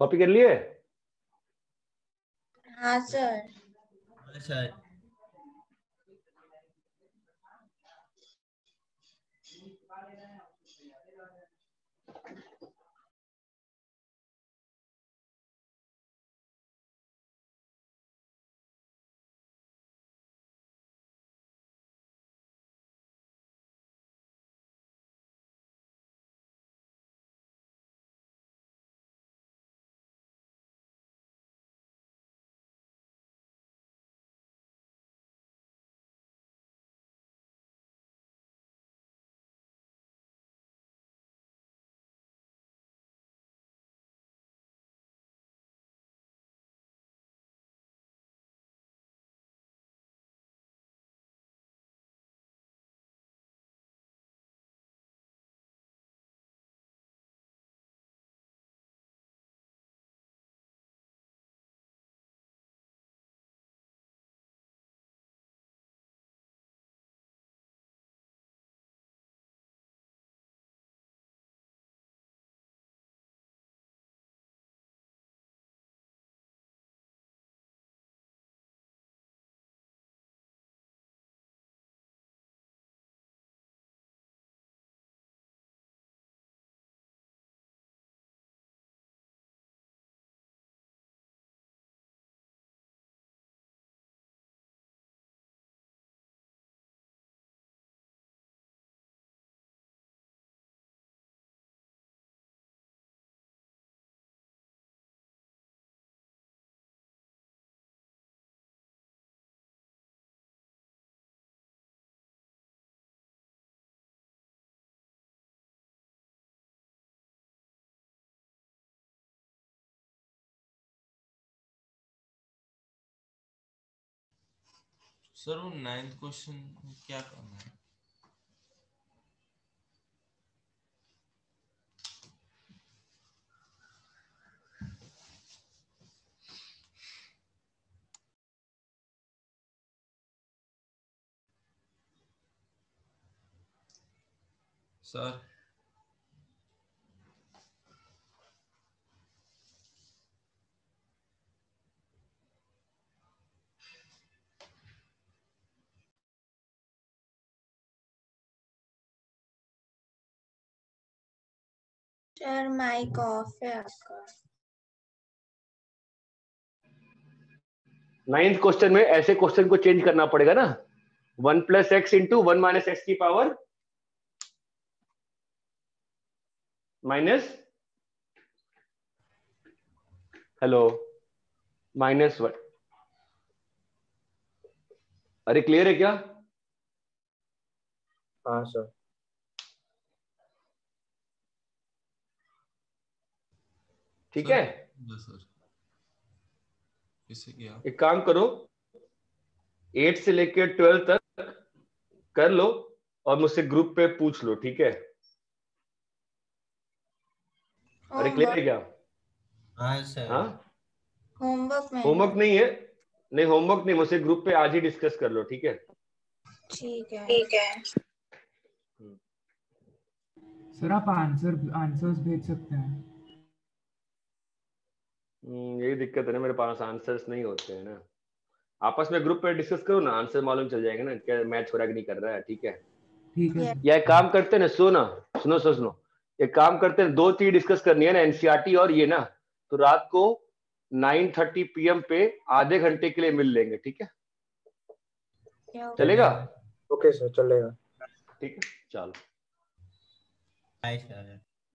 कॉपी कर लिए? हाँ सर सर सर वो नाइन्थ क्वेश्चन क्या करना है? सर ऑफ़ है आपका नाइन्थ क्वेश्चन में ऐसे क्वेश्चन को चेंज करना पड़ेगा ना? One plus X into one minus X की power minus hello minus one अरे क्लियर है क्या? हाँ सर ठीक है? सर। किया। एक काम करो एट से लेकर ट्वेल्व तक कर लो और मुझसे ग्रुप पे पूछ लो ठीक है? अरे क्लियर है क्या? हाँ हाँ? होमवर्क में। होमवर्क नहीं है। नहीं होमवर्क नहीं मुझसे ग्रुप पे आज ही डिस्कस कर लो ठीक है? ठीक है। ठीक है। सर आप आंसर आंसर्स भेज सकते हैं। यही दिक्कत है ना मेरे पास आंसर्स नहीं होते हैं ना। आपस में ग्रुप पे डिस्कस करो ना आंसर मालूम चल जाएगा ना क्या मैच हो रहा है कि नहीं कर रहा है ठीक है? ठीक है। या एक काम करते ना सुनो ना सुनो सुनो सुनो। एक काम करते हैं दो चीज़ डिस्कस करनी है ना एनसीआरटी और ये ना तो रात को 9:30 पीएम पे आधे घंटे के लिए मिल लेंगे ठीक है? चलेगा? ओके सर चलेगा। ठीक है चलो। Bye sir